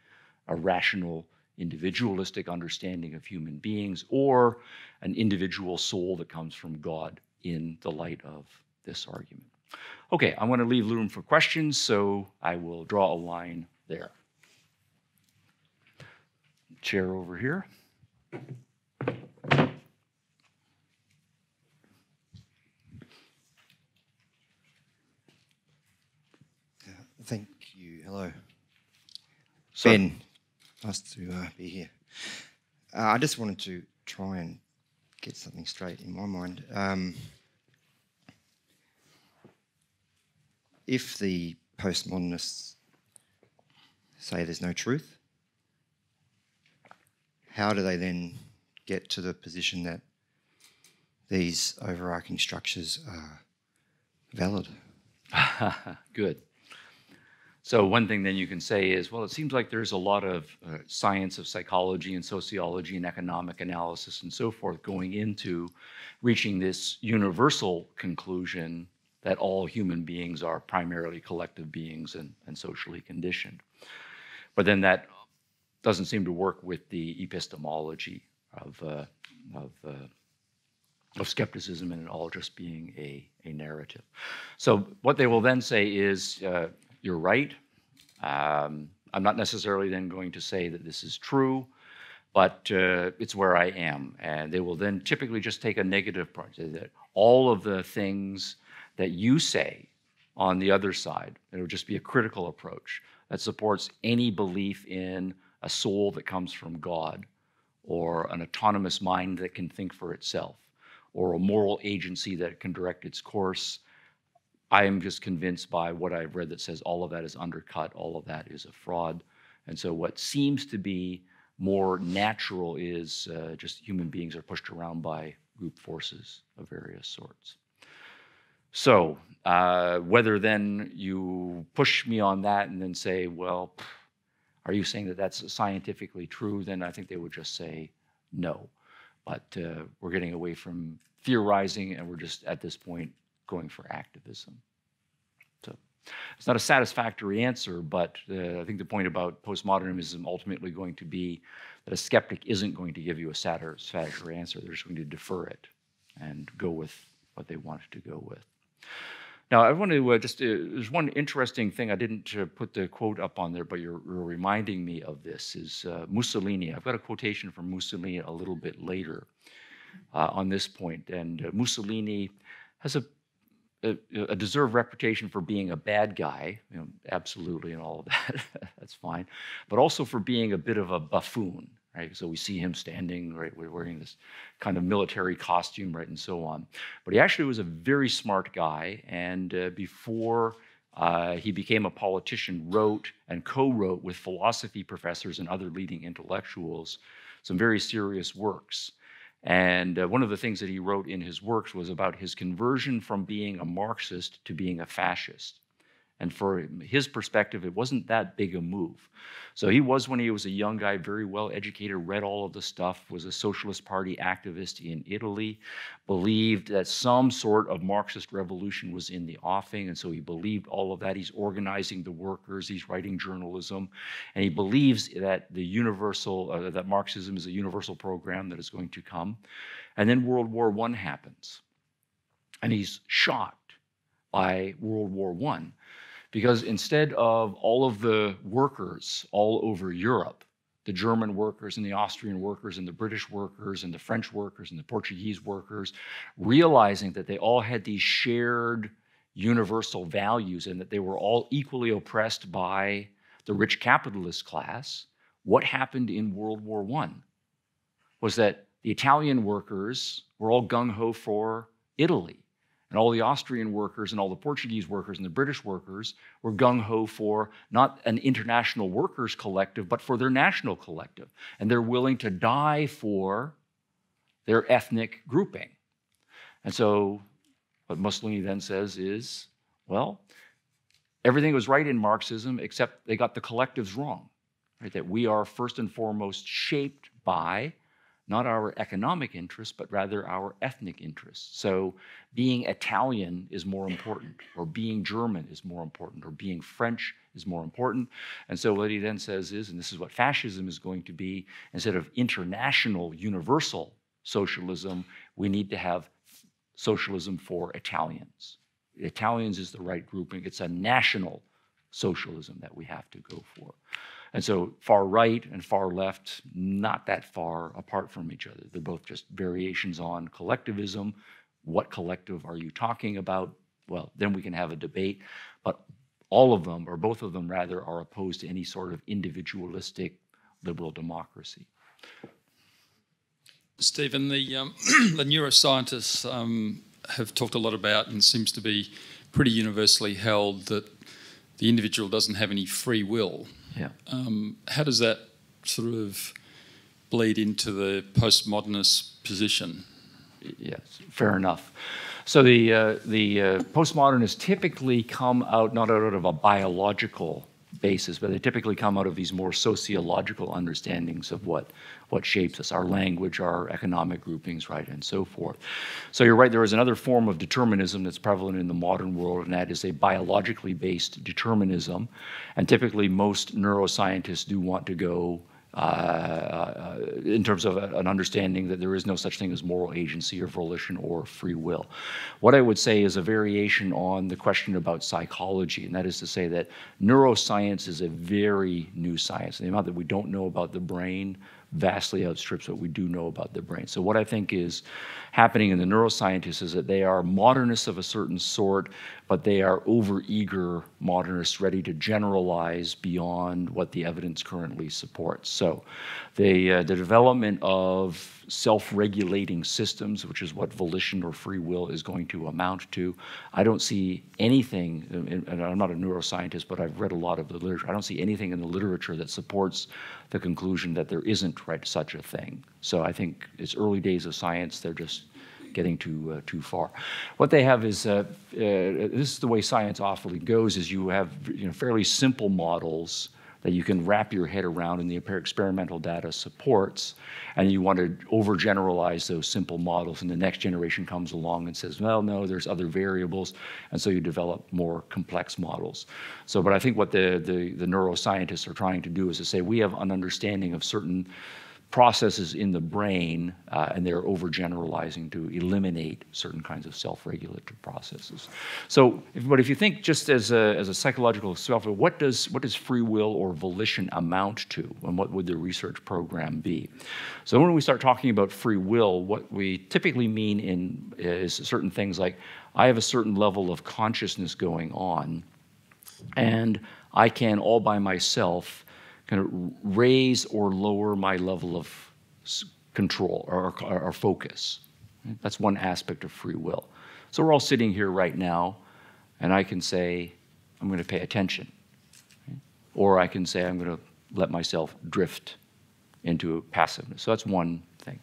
a rational individualistic understanding of human beings or an individual soul that comes from God in the light of this argument. Okay, I want to leave room for questions, so I will draw a line there. Chair over here. Thank you. Hello. So, Ben, nice to uh, be here. Uh, I just wanted to try and get something straight in my mind. Um, if the postmodernists say there's no truth, how do they then get to the position that these overarching structures are valid? Good. So one thing then you can say is, well, it seems like there's a lot of uh, science of psychology and sociology and economic analysis and so forth going into reaching this universal conclusion that all human beings are primarily collective beings and, and socially conditioned. But then that doesn't seem to work with the epistemology of, uh, of, uh, of skepticism and it all just being a, a narrative. So what they will then say is, uh, you're right. Um, I'm not necessarily then going to say that this is true, but uh, it's where I am. And they will then typically just take a negative approach, that all of the things that you say on the other side, it will just be a critical approach that supports any belief in a soul that comes from God, or an autonomous mind that can think for itself, or a moral agency that can direct its course I am just convinced by what I've read that says all of that is undercut, all of that is a fraud. And so, what seems to be more natural is uh, just human beings are pushed around by group forces of various sorts. So, uh, whether then you push me on that and then say, well, are you saying that that's scientifically true? Then I think they would just say no. But uh, we're getting away from theorizing and we're just at this point going for activism. So it's not a satisfactory answer, but uh, I think the point about postmodernism is ultimately going to be that a skeptic isn't going to give you a satisfactory answer. They're just going to defer it and go with what they want to go with. Now, I want to uh, just, uh, there's one interesting thing, I didn't uh, put the quote up on there, but you're, you're reminding me of this, is uh, Mussolini. I've got a quotation from Mussolini a little bit later uh, on this point, and uh, Mussolini has a, a, deserved reputation for being a bad guy, you know, absolutely, and all of that, that's fine, but also for being a bit of a buffoon, right? So we see him standing, right, We're wearing this kind of military costume, right, and so on. But he actually was a very smart guy, and uh, before uh, he became a politician, wrote and co-wrote with philosophy professors and other leading intellectuals some very serious works. And uh, one of the things that he wrote in his works was about his conversion from being a Marxist to being a fascist. And for his perspective, it wasn't that big a move. So he was, when he was a young guy, very well educated, read all of the stuff, was a Socialist Party activist in Italy, believed that some sort of Marxist revolution was in the offing. And so he believed all of that. He's organizing the workers, he's writing journalism, and he believes that the universal, uh, that Marxism is a universal program that is going to come. And then World War I happens. And he's shocked by World War I because instead of all of the workers all over Europe, the German workers and the Austrian workers and the British workers and the French workers and the Portuguese workers, realizing that they all had these shared universal values and that they were all equally oppressed by the rich capitalist class, what happened in World War I was that the Italian workers were all gung ho for Italy and all the Austrian workers and all the Portuguese workers and the British workers were gung ho for not an international workers collective, but for their national collective. And they're willing to die for their ethnic grouping. And so what Mussolini then says is well, everything was right in Marxism except they got the collectives wrong. Right? That we are first and foremost shaped by not our economic interests, but rather our ethnic interests. So being Italian is more important, or being German is more important, or being French is more important. And so what he then says is, and this is what fascism is going to be, instead of international, universal socialism, we need to have socialism for Italians. Italians is the right grouping. It's a national socialism that we have to go for. And so far right and far left, not that far apart from each other. They're both just variations on collectivism. What collective are you talking about? Well, then we can have a debate. But all of them, or both of them rather, are opposed to any sort of individualistic liberal democracy. Stephen, the, um, the neuroscientists um, have talked a lot about and seems to be pretty universally held that the individual doesn't have any free will. Yeah. Um, how does that sort of bleed into the postmodernist position? Yes, fair enough. So the uh, the uh, postmodernists typically come out not out of a biological basis, but they typically come out of these more sociological understandings of what what shapes us, our language, our economic groupings, right, and so forth. So you're right, there is another form of determinism that's prevalent in the modern world, and that is a biologically based determinism. And typically, most neuroscientists do want to go uh, uh, in terms of an understanding that there is no such thing as moral agency or volition or free will. What I would say is a variation on the question about psychology, and that is to say that neuroscience is a very new science. The amount that we don't know about the brain vastly outstrips what we do know about the brain. So what I think is happening in the neuroscientists is that they are modernists of a certain sort, but they are overeager modernists ready to generalize beyond what the evidence currently supports. So the, uh, the development of self-regulating systems, which is what volition or free will is going to amount to. I don't see anything, and I'm not a neuroscientist, but I've read a lot of the literature. I don't see anything in the literature that supports the conclusion that there isn't right such a thing. So I think it's early days of science. They're just getting too uh, too far. What they have is uh, uh, this is the way science awfully goes: is you have you know, fairly simple models that you can wrap your head around and the experimental data supports, and you want to overgeneralize those simple models, and the next generation comes along and says, well, no, there's other variables, and so you develop more complex models. So, but I think what the, the, the neuroscientists are trying to do is to say we have an understanding of certain processes in the brain, uh, and they're overgeneralizing to eliminate certain kinds of self-regulatory processes. So, if, but if you think just as a, as a psychological self, what does what does free will or volition amount to, and what would the research program be? So, when we start talking about free will, what we typically mean in is certain things like I have a certain level of consciousness going on, and I can all by myself kind of raise or lower my level of control or, or, or focus. That's one aspect of free will. So we're all sitting here right now, and I can say, I'm going to pay attention. Or I can say, I'm going to let myself drift into passiveness. So that's one thing.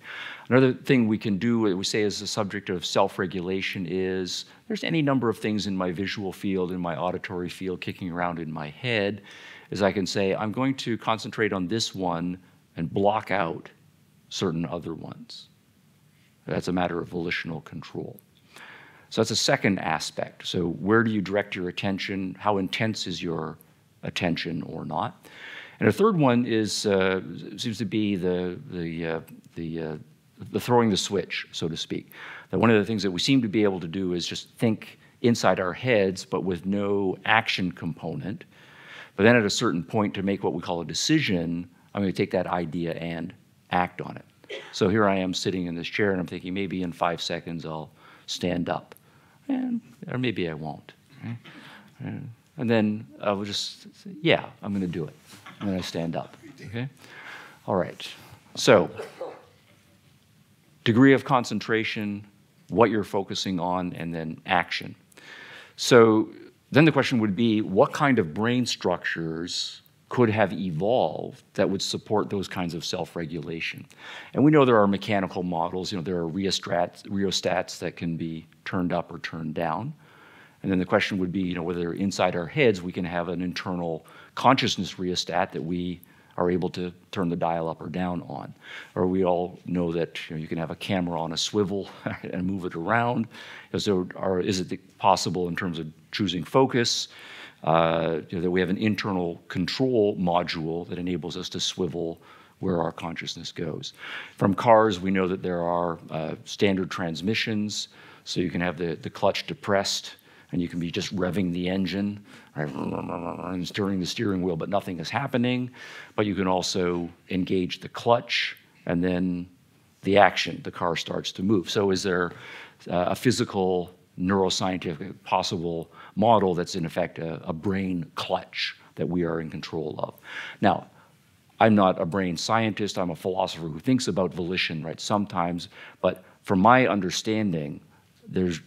Another thing we can do, we say as a subject of self regulation, is there's any number of things in my visual field, in my auditory field, kicking around in my head is I can say, I'm going to concentrate on this one and block out certain other ones. That's a matter of volitional control. So that's a second aspect. So where do you direct your attention? How intense is your attention or not? And a third one is uh, seems to be the the uh, the, uh, the throwing the switch, so to speak. That one of the things that we seem to be able to do is just think inside our heads, but with no action component. But then at a certain point, to make what we call a decision, I'm going to take that idea and act on it. So here I am sitting in this chair, and I'm thinking maybe in five seconds I'll stand up, and or maybe I won't. And then I will just, say, yeah, I'm going to do it. And then I stand up. Okay. All right. So degree of concentration, what you're focusing on, and then action. So then the question would be what kind of brain structures could have evolved that would support those kinds of self-regulation. And we know there are mechanical models, you know, there are rheostats, rheostats that can be turned up or turned down. And then the question would be, you know, whether inside our heads we can have an internal consciousness rheostat that we are able to turn the dial up or down on. Or we all know that you, know, you can have a camera on a swivel and move it around. Is, there, are, is it possible in terms of choosing focus? Uh, you know, that we have an internal control module that enables us to swivel where our consciousness goes. From cars, we know that there are uh, standard transmissions, so you can have the, the clutch depressed and you can be just revving the engine right, and steering the steering wheel, but nothing is happening. But you can also engage the clutch and then the action, the car starts to move. So is there uh, a physical, neuroscientific possible model that's in effect a, a brain clutch that we are in control of? Now, I'm not a brain scientist, I'm a philosopher who thinks about volition, right, sometimes, but from my understanding, there's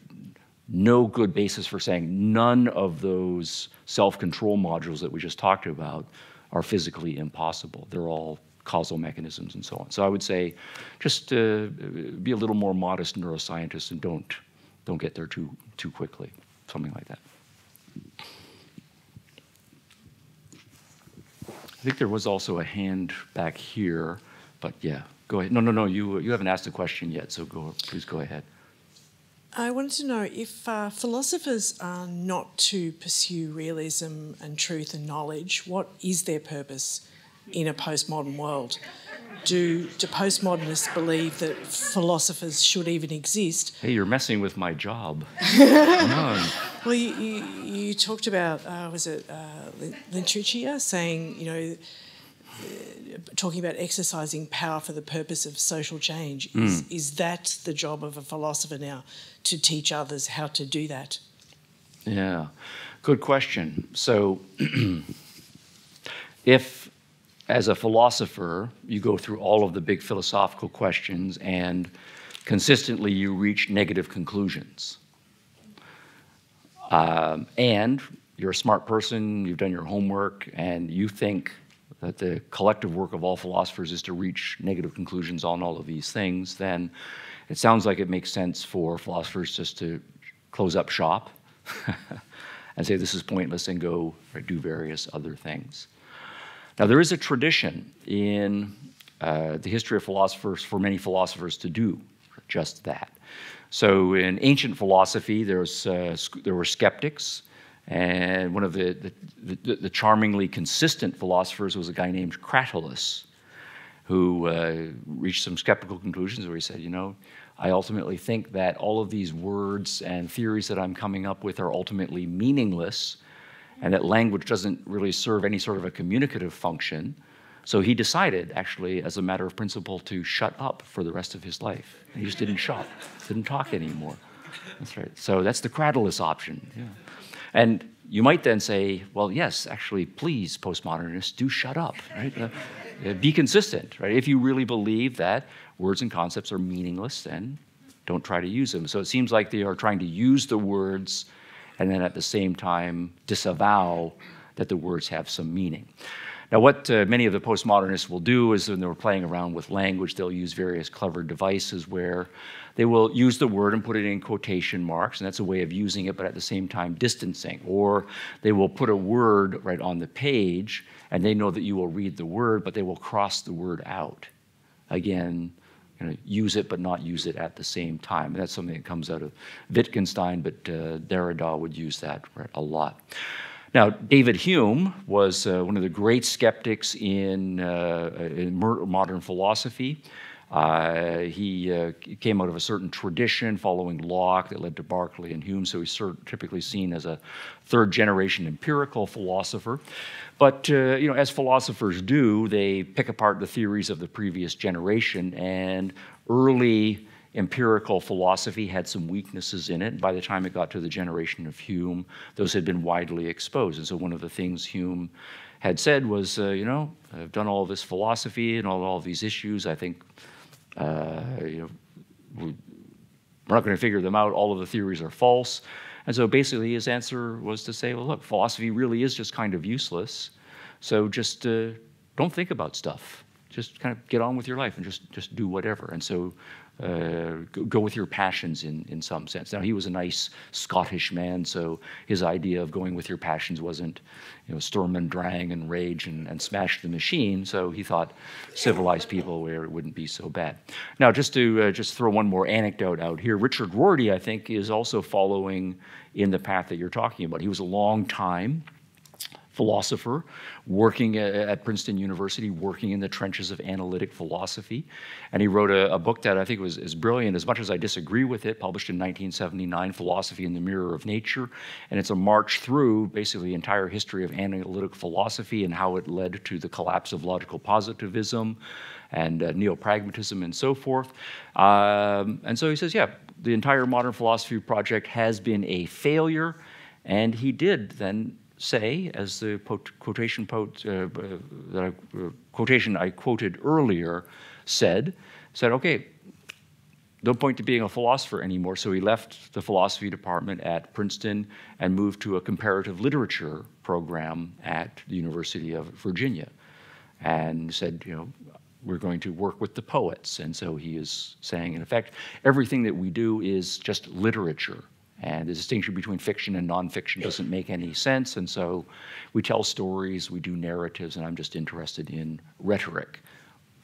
no good basis for saying none of those self-control modules that we just talked about are physically impossible. They're all causal mechanisms and so on. So I would say just uh, be a little more modest neuroscientist and don't, don't get there too, too quickly, something like that. I think there was also a hand back here, but yeah, go ahead. No, no, no, you, you haven't asked a question yet, so go, please go ahead. I wanted to know if uh, philosophers are not to pursue realism and truth and knowledge, what is their purpose in a postmodern world? Do, do postmodernists believe that philosophers should even exist? Hey, you're messing with my job. well, you, you, you, talked about, uh, was it uh, Lintuccia saying, you know, talking about exercising power for the purpose of social change. Mm. Is, is that the job of a philosopher now, to teach others how to do that? Yeah, good question. So, if as a philosopher you go through all of the big philosophical questions and consistently you reach negative conclusions, um, and you're a smart person, you've done your homework, and you think that the collective work of all philosophers is to reach negative conclusions on all of these things, then it sounds like it makes sense for philosophers just to close up shop and say this is pointless and go do various other things. Now, there is a tradition in uh, the history of philosophers for many philosophers to do just that. So, in ancient philosophy, uh, there were skeptics and one of the, the, the, the charmingly consistent philosophers was a guy named Cratylus, who uh, reached some skeptical conclusions where he said, you know, I ultimately think that all of these words and theories that I'm coming up with are ultimately meaningless and that language doesn't really serve any sort of a communicative function. So he decided, actually, as a matter of principle, to shut up for the rest of his life. He just didn't shop, didn't talk anymore. That's right. So that's the Cratylus option. Yeah. And you might then say, well, yes, actually, please, postmodernists, do shut up, right? Uh, uh, be consistent, right? If you really believe that words and concepts are meaningless, then don't try to use them. So it seems like they are trying to use the words and then at the same time disavow that the words have some meaning. Now, what uh, many of the postmodernists will do is when they're playing around with language, they'll use various clever devices where they will use the word and put it in quotation marks, and that's a way of using it, but at the same time distancing. Or they will put a word right on the page, and they know that you will read the word, but they will cross the word out. Again, you know, use it but not use it at the same time. And that's something that comes out of Wittgenstein, but uh, Derrida would use that right, a lot. Now, David Hume was uh, one of the great skeptics in, uh, in modern philosophy. Uh, he uh, came out of a certain tradition following Locke that led to Berkeley and Hume, so he's typically seen as a third generation empirical philosopher. But uh, you know, as philosophers do, they pick apart the theories of the previous generation, and early empirical philosophy had some weaknesses in it. By the time it got to the generation of Hume, those had been widely exposed. And so one of the things Hume had said was, uh, you know, I've done all this philosophy and all, all these issues. I think uh, you know, we're not going to figure them out. All of the theories are false. And so basically, his answer was to say, well, look, philosophy really is just kind of useless. So just uh, don't think about stuff. Just kind of get on with your life and just, just do whatever. And so uh, go, with your passions in, in some sense. Now, he was a nice Scottish man, so his idea of going with your passions wasn't, you know, Sturm und Drang and rage and, and smash the machine. So he thought civilized people where it wouldn't be so bad. Now, just to uh, just throw one more anecdote out here, Richard Rorty, I think, is also following in the path that you're talking about. He was a long time philosopher working at, Princeton University, working in the trenches of analytic philosophy. And he wrote a, a, book that I think was as brilliant, as much as I disagree with it, published in 1979, Philosophy in the Mirror of Nature. And it's a march through basically the entire history of analytic philosophy and how it led to the collapse of logical positivism and uh, neo-pragmatism and so forth. Um, and so he says, yeah, the entire modern philosophy project has been a failure. And he did then say, as the quotation, uh, uh, quotation I quoted earlier said, said, okay, no point to being a philosopher anymore. So he left the philosophy department at Princeton and moved to a comparative literature program at the University of Virginia and said, you know, we're going to work with the poets. And so he is saying, in effect, everything that we do is just literature. And the distinction between fiction and nonfiction doesn't make any sense. And so we tell stories, we do narratives, and I'm just interested in rhetoric.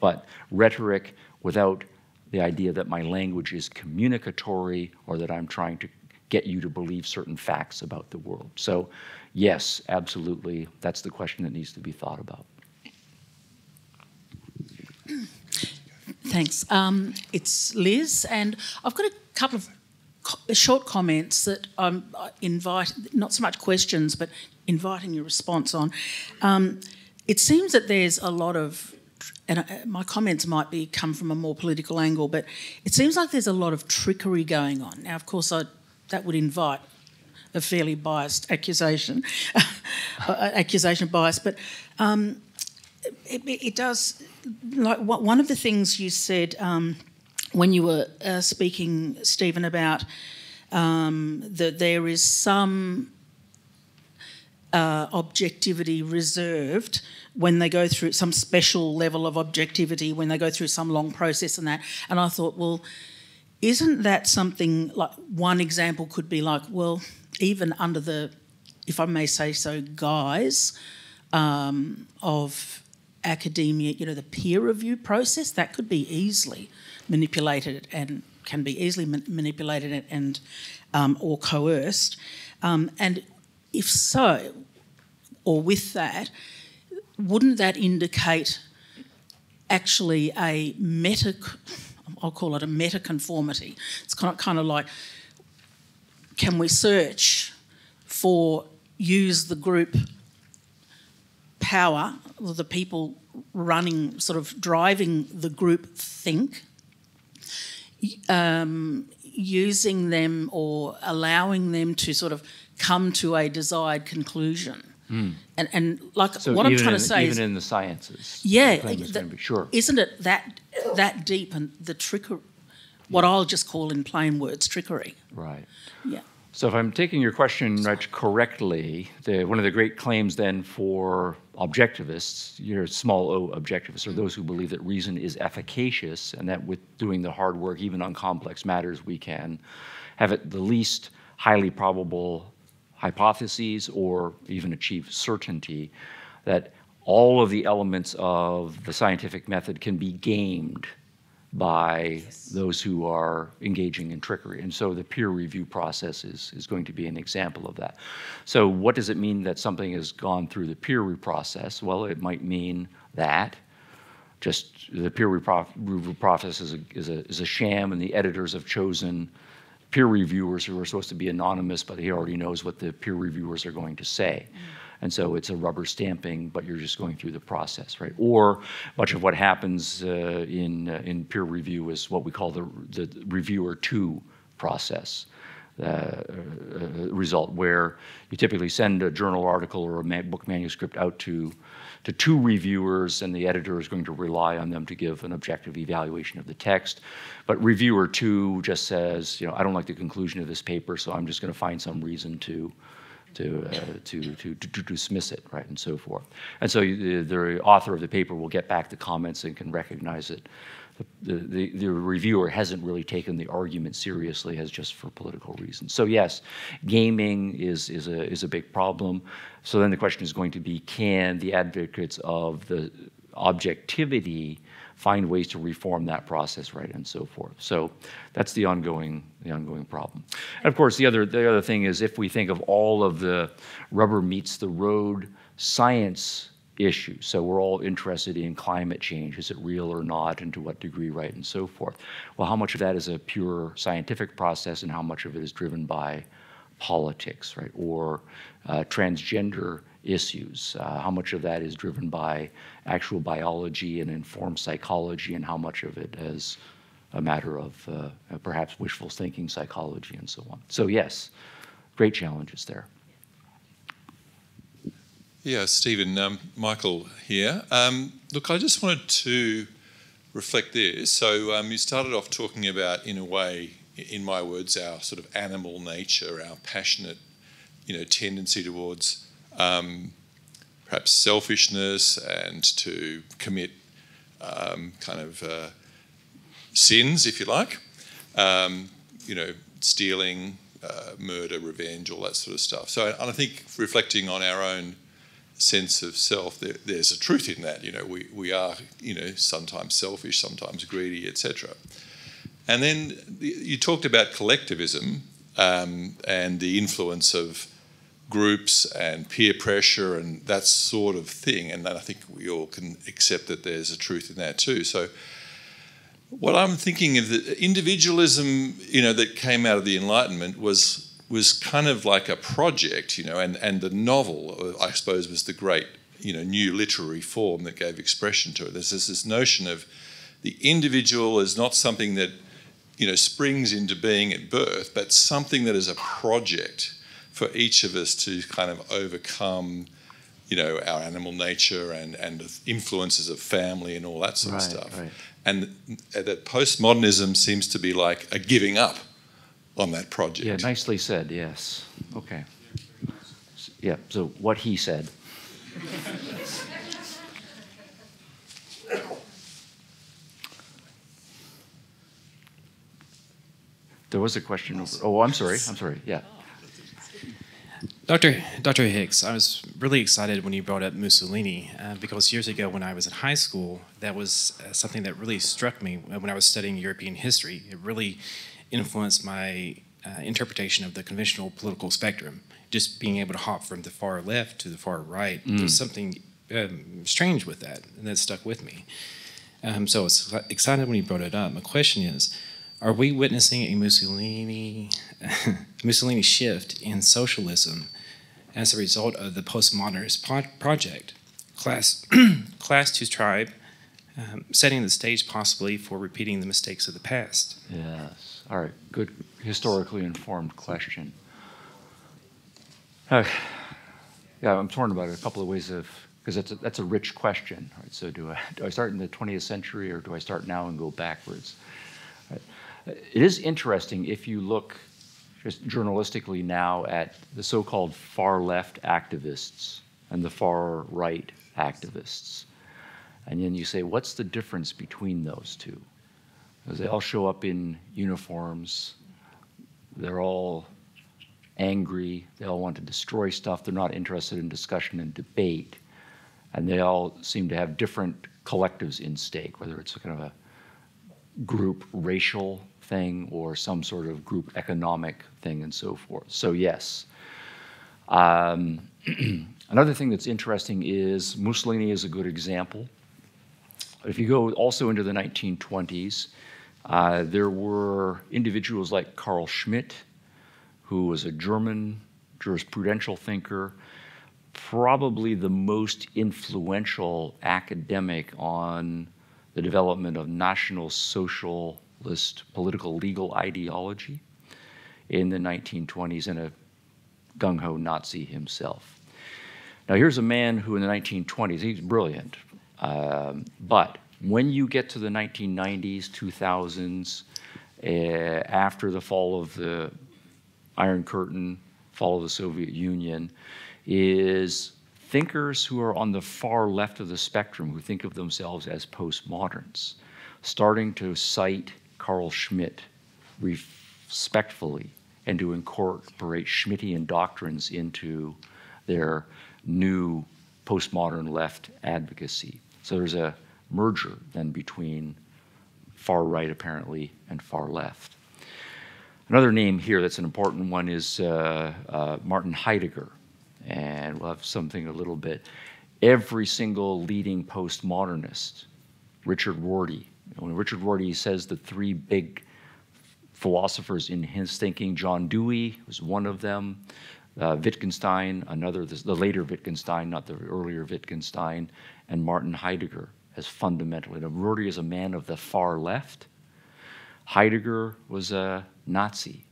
But rhetoric without the idea that my language is communicatory or that I'm trying to get you to believe certain facts about the world. So, yes, absolutely, that's the question that needs to be thought about. Thanks. Um, it's Liz, and I've got a couple of short comments that I'm uh, invite, not so much questions, but inviting your response on. Um, it seems that there's a lot of, and uh, my comments might be come from a more political angle, but it seems like there's a lot of trickery going on. Now, of course, I, that would invite a fairly biased accusation, uh, accusation bias, but um, it, it, does. Like one of the things you said. Um, when you were uh, speaking, Stephen, about um, that there is some uh, objectivity reserved when they go through some special level of objectivity when they go through some long process and that. And I thought, well, isn't that something like one example could be like, well, even under the, if I may say so, guise um, of academia, you know, the peer review process, that could be easily manipulated and can be easily ma- manipulated and um, or coerced. Um, and if so, or with that, wouldn't that indicate actually a meta, I'll call it a meta conformity. It's kind of, kind of like, can we search for use the group power, the people running, sort of driving the group think, um, using them or allowing them to sort of come to a desired conclusion. Hmm. And, and like So what I'm trying in- to say even is, in the sciences. yeah, the, be sure. isn't it that that deep and the trickery, what I'll just call in plain words trickery. Right. Yeah. So if I'm taking your question right correctly, the, one of the great claims then for objectivists, your small o objectivists, are mm. those who believe that reason is efficacious and that with doing the hard work, even on complex matters, we can have at the least highly probable hypotheses or even achieve certainty that all of the elements of the scientific method can be gamed by those who are engaging in trickery. And so the peer review process is, is going to be an example of that. So what does it mean that something has gone through the peer review process? Well, it might mean that just the peer review process is a, is, a, is a sham and the editors have chosen peer reviewers who are supposed to be anonymous, but he already knows what the peer reviewers are going to say. Mm. And so it's a rubber stamping, but you're just going through the process, right? Or much of what happens uh, in, uh, in peer review is what we call the, the reviewer two process. Uh, uh, result where you typically send a journal article or a ma- book manuscript out to to two reviewers, and the editor is going to rely on them to give an objective evaluation of the text. But reviewer two just says, you know, I don't like the conclusion of this paper, so I'm just going to find some reason to to, uh, to, to, to, dismiss it, right, and so forth. And so the, the author of the paper will get back the comments and can recognize it. The, the, the reviewer hasn't really taken the argument seriously as just for political reasons. So yes, gaming is, is, a, is a big problem. So then the question is going to be, can the advocates of the objectivity find ways to reform that process, right, and so forth. So that's the ongoing, the ongoing problem. And of course, the other, the other thing is if we think of all of the rubber meets the road science issues, so we're all interested in climate change, is it real or not, and to what degree, right, and so forth. Well, how much of that is a pure scientific process, and how much of it is driven by politics, right, or uh, transgender issues. Uh, how much of that is driven by actual biology and informed psychology, and how much of it is a matter of uh, perhaps wishful thinking psychology and so on. So, yes, great challenges there. Yeah, Stephen, um, Michael here. Um, look, I just wanted to reflect this. So um, you started off talking about, in a way, in my words, our sort of animal nature, our passionate, you know, tendency towards um, perhaps selfishness and to commit um, kind of uh, sins, if you like. Um, you know, stealing, uh, murder, revenge, all that sort of stuff. So, and I think reflecting on our own sense of self, there, there's a truth in that. You know, we, we are, you know, sometimes selfish, sometimes greedy, etc. And then you talked about collectivism um, and the influence of groups and peer pressure and that sort of thing. And I think we all can accept that there's a truth in that too. So what I'm thinking of the individualism, you know, that came out of the Enlightenment was was kind of like a project, you know, and, and the novel, uh, I suppose, was the great, you know, new literary form that gave expression to it. There's this, this notion of the individual is not something that, you know, springs into being at birth, but something that is a project for each of us to kind of overcome, you know, our animal nature and, and the influences of family and all that sort Right, of stuff. right. And that postmodernism seems to be like a giving up on that project. Yeah, nicely said, yes. Okay. Yeah, so what he said. There was a question over, oh, I'm sorry, I'm sorry, yeah. Dr. Dr. Hicks, I was really excited when you brought up Mussolini uh, because years ago when I was in high school, that was uh, something that really struck me when I was studying European history. It really influenced my uh, interpretation of the conventional political spectrum. Just being able to hop from the far left to the far right, there's something um, strange with that, and that stuck with me. Um, so I was excited when you brought it up. My question is, are we witnessing a Mussolini Mussolini shift in socialism as a result of the postmodernist pro- project, class class to tribe, um, setting the stage possibly for repeating the mistakes of the past? Yes. All right. Good, historically informed question. Uh, yeah, I'm torn about it. A couple of ways of because that's a, that's a rich question. Right? So do I do I start in the 20th century or do I start now and go backwards? Right? It is interesting if you look just journalistically now at the so-called far left activists and the far right activists, and then you say, what's the difference between those two? Because they all show up in uniforms. They're all angry. They all want to destroy stuff. They're not interested in discussion and debate. And they all seem to have different collectives in stake, whether it's kind of a group racial thing or some sort of group economic thing and so forth. So, yes. Um, another thing that's interesting is Mussolini is a good example. If you go also into the 1920s, uh, there were individuals like Carl Schmitt, who was a German jurisprudential thinker, probably the most influential academic on the development of National Socialist political legal ideology in the 1920s and a gung ho Nazi himself. Now, here's a man who in the 1920s, he's brilliant, um, but when you get to the 1990s, 2000s, uh, after the fall of the Iron Curtain, fall of the Soviet Union, is thinkers who are on the far left of the spectrum, who think of themselves as postmoderns, starting to cite Carl Schmitt respectfully and to incorporate Schmittian doctrines into their new postmodern left advocacy. So there's a merger then between far right, apparently, and far left. Another name here that's an important one is uh, uh, Martin Heidegger, and we'll have something a little bit. Every single leading postmodernist, Richard Rorty, when Richard Rorty says the three big philosophers in his thinking, John Dewey was one of them, uh, Wittgenstein, another, the, the later Wittgenstein, not the earlier Wittgenstein, and Martin Heidegger as fundamentally. Now, Rorty is a man of the far left. Heidegger was a Nazi.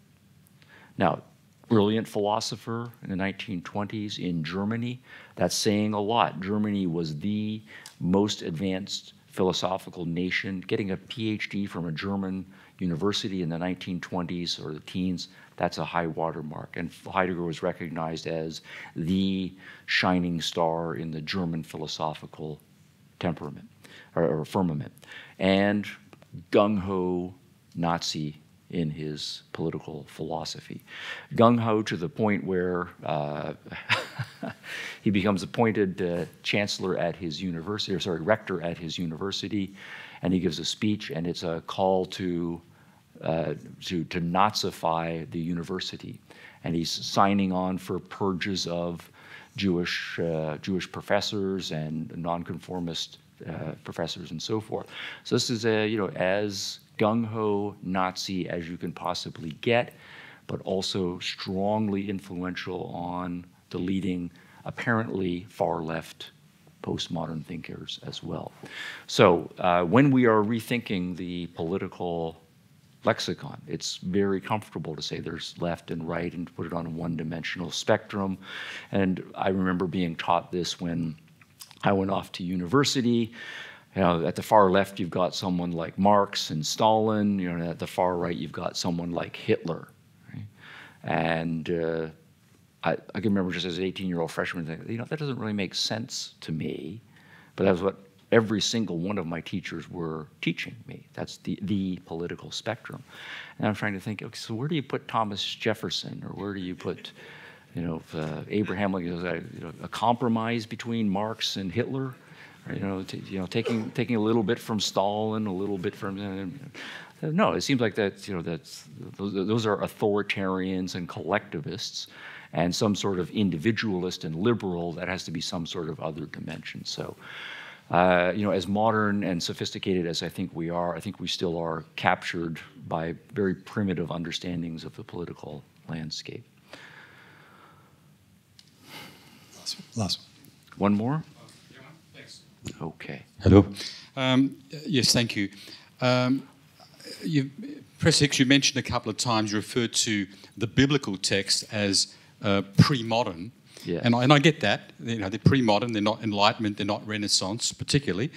Now, brilliant philosopher in the 1920s in Germany. That's saying a lot. Germany was the most advanced philosophical nation. Getting a PhD from a German university in the 1920s or the teens, that's a high watermark. And Heidegger was recognized as the shining star in the German philosophical temperament or, or firmament. And gung ho Nazi in his political philosophy. Gung ho to the point where uh, he becomes appointed uh, chancellor at his university, or sorry, rector at his university, and he gives a speech, and it's a call to uh, to, to Nazify the university, and he's signing on for purges of Jewish uh, Jewish professors and nonconformist uh, professors and so forth. So this is a you know as gung ho Nazi as you can possibly get, but also strongly influential on the leading, apparently far left postmodern thinkers as well. So uh, when we are rethinking the political lexicon, it's very comfortable to say there's left and right and put it on a one dimensional spectrum. And I remember being taught this when I went off to university. You know, at the far left, you've got someone like Marx and Stalin. You know, at the far right, you've got someone like Hitler. Right? And uh, I, I, can remember just as an 18-year-old freshman thinking, you know, that doesn't really make sense to me. But that was what every single one of my teachers were teaching me. That's the, the political spectrum. And I'm trying to think, okay, so where do you put Thomas Jefferson, or where do you put, you know, uh, Abraham Lincoln? You know, a compromise between Marx and Hitler? you know, you know, taking taking a little bit from Stalin, a little bit from. Uh, no, it seems like that. You know, that those, those are authoritarians and collectivists, and some sort of individualist and liberal that has to be some sort of other dimension. So, uh, you know, as modern and sophisticated as I think we are, I think we still are captured by very primitive understandings of the political landscape. Last one. One more? Thanks. Okay. Hello. Um, yes, thank you. Um, you. Press Hicks, you mentioned a couple of times, you referred to the biblical text as uh, pre modern. Yeah. And, I, and I get that. You know, they're pre modern, they're not Enlightenment, they're not Renaissance, particularly.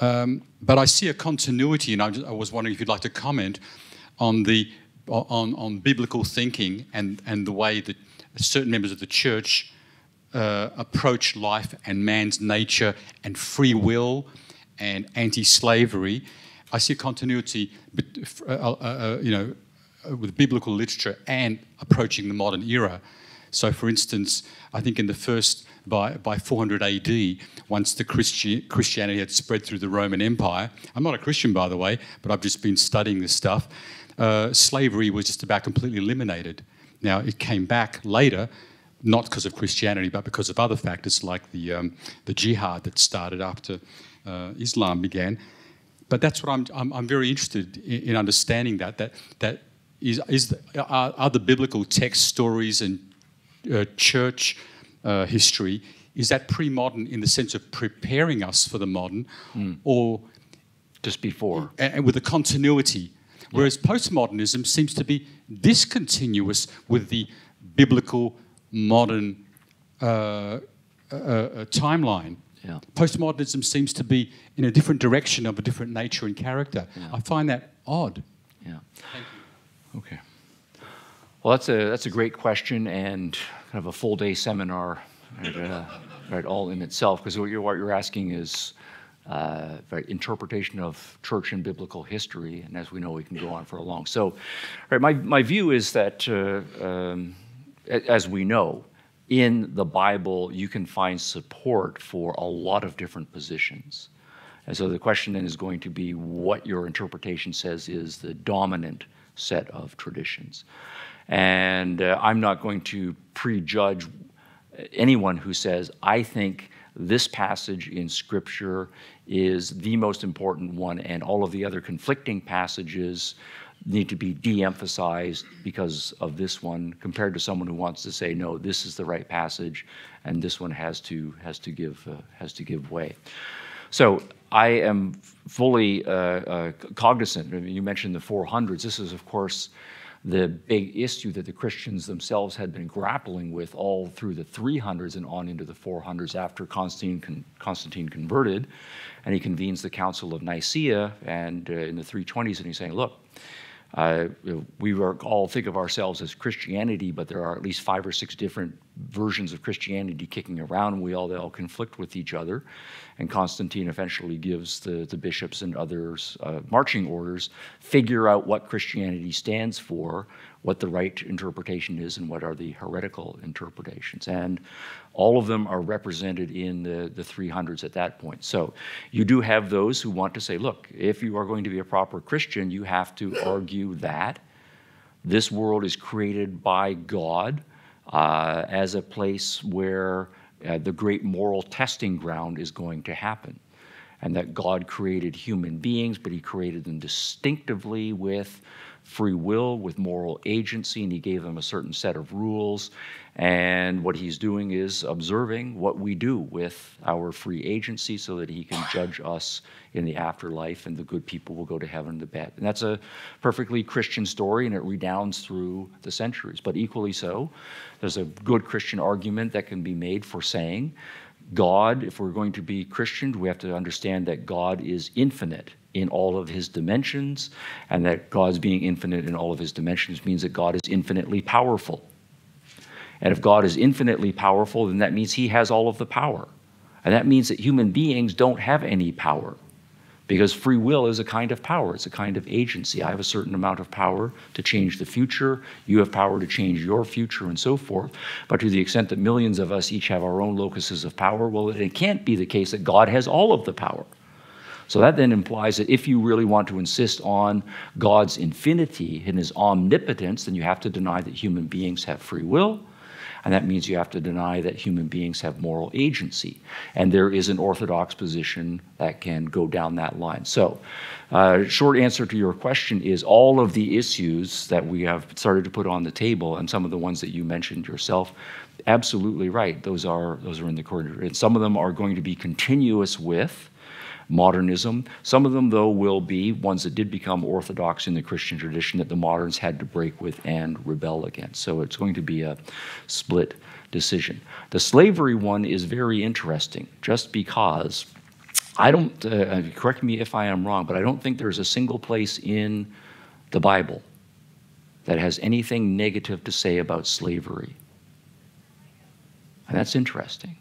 Um, but I see a continuity, and I, just, I, was wondering if you'd like to comment on the on, on biblical thinking and, and the way that certain members of the church uh, approach life and man's nature and free will and anti-slavery. I see a continuity, uh, uh, uh, you know, uh, with biblical literature and approaching the modern era. So, for instance, I think in the first, by, by 400 AD, once the Christi- Christianity had spread through the Roman Empire, I'm not a Christian, by the way, but I've just been studying this stuff, uh, slavery was just about completely eliminated. Now, it came back later, not because of Christianity, but because of other factors like the, um, the jihad that started after uh, Islam began. But that's what I'm, I'm, I'm very interested in, in, understanding that, that, that is, is the, are, are the biblical text stories and church uh, history, is that pre-modern in the sense of preparing us for the modern, mm. or just before, and, and with a continuity? Whereas yeah. postmodernism seems to be discontinuous with the biblical modern uh, uh, uh timeline. Yeah. Postmodernism seems to be in a different direction of a different nature and character. Yeah. I find that odd. Yeah. Okay. Well, that's a that's a great question and kind of a full day seminar, right, uh, right all in itself. Because what you're what you're asking is uh, right, interpretation of church and biblical history, and as we know, we can go on for a long. So, right, my my view is that uh, um, as we know, in the Bible, you can find support for a lot of different positions. And so the question then is going to be what your interpretation says is the dominant set of traditions. And uh, I'm not going to prejudge anyone who says, I think this passage in Scripture is the most important one, and all of the other conflicting passages need to be de-emphasized because of this one compared to someone who wants to say no this is the right passage and this one has to has to give uh, has to give way. So i am fully uh, uh, cognizant. I mean, you mentioned the 400s this is of course the big issue that the Christians themselves had been grappling with all through the 300s and on into the 400s after Constantine, Constantine converted. And he convenes the Council of Nicaea and uh, in the 320s, and he's saying, look, uh, we all think of ourselves as Christianity, but there are at least five or six different versions of Christianity kicking around, and we all, they all conflict with each other. And Constantine eventually gives the, the bishops and others uh, marching orders figure out what Christianity stands for, what the right interpretation is, and what are the heretical interpretations. And all of them are represented in the, the 300s at that point. So you do have those who want to say, look, if you are going to be a proper Christian, you have to argue that this world is created by God uh, as a place where uh, the great moral testing ground is going to happen. And that God created human beings, but He created them distinctively with free will, with moral agency, and He gave them a certain set of rules. And what he's doing is observing what we do with our free agency so that he can judge us in the afterlife and the good people will go to heaven and the bad. And that's a perfectly Christian story and it redounds through the centuries. But equally so, there's a good Christian argument that can be made for saying God, if we're going to be Christian, we have to understand that God is infinite in all of his dimensions, and that God's being infinite in all of his dimensions means that God is infinitely powerful. And if God is infinitely powerful, then that means he has all of the power. And that means that human beings don't have any power because free will is a kind of power, it's a kind of agency. I have a certain amount of power to change the future, you have power to change your future, and so forth. But to the extent that millions of us each have our own locuses of power, well, it can't be the case that God has all of the power. So that then implies that if you really want to insist on God's infinity and his omnipotence, then you have to deny that human beings have free will And that means you have to deny that human beings have moral agency. And there is an orthodox position that can go down that line. So, uh, short answer to your question is all of the issues that we have started to put on the table, and some of the ones that you mentioned yourself, absolutely right. Those are those are in the corridor, and some of them are going to be continuous with modernism. Some of them, though, will be ones that did become orthodox in the Christian tradition that the moderns had to break with and rebel against. So it's going to be a split decision. The slavery one is very interesting, just because I don't, uh, correct me if I am wrong, but I don't think there's a single place in the Bible that has anything negative to say about slavery. And that's interesting.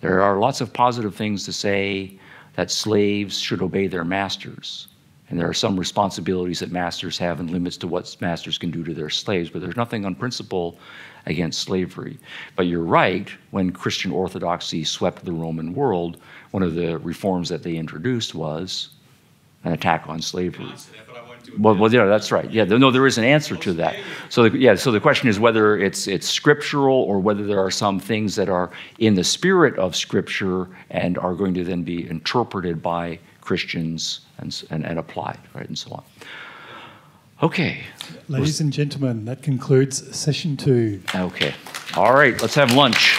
There are lots of positive things to say that slaves should obey their masters. And there are some responsibilities that masters have and limits to what masters can do to their slaves, but there's nothing on principle against slavery. But you're right, when Christian orthodoxy swept the Roman world, one of the reforms that they introduced was an attack on slavery. Well, well, yeah, that's right. Yeah, no, there is an answer to that. So, the, yeah, so the question is whether it's it's scriptural or whether there are some things that are in the spirit of Scripture and are going to then be interpreted by Christians and and, and applied, right, and so on. Okay. Ladies and gentlemen, that concludes session two. Okay. All right. Let's have lunch.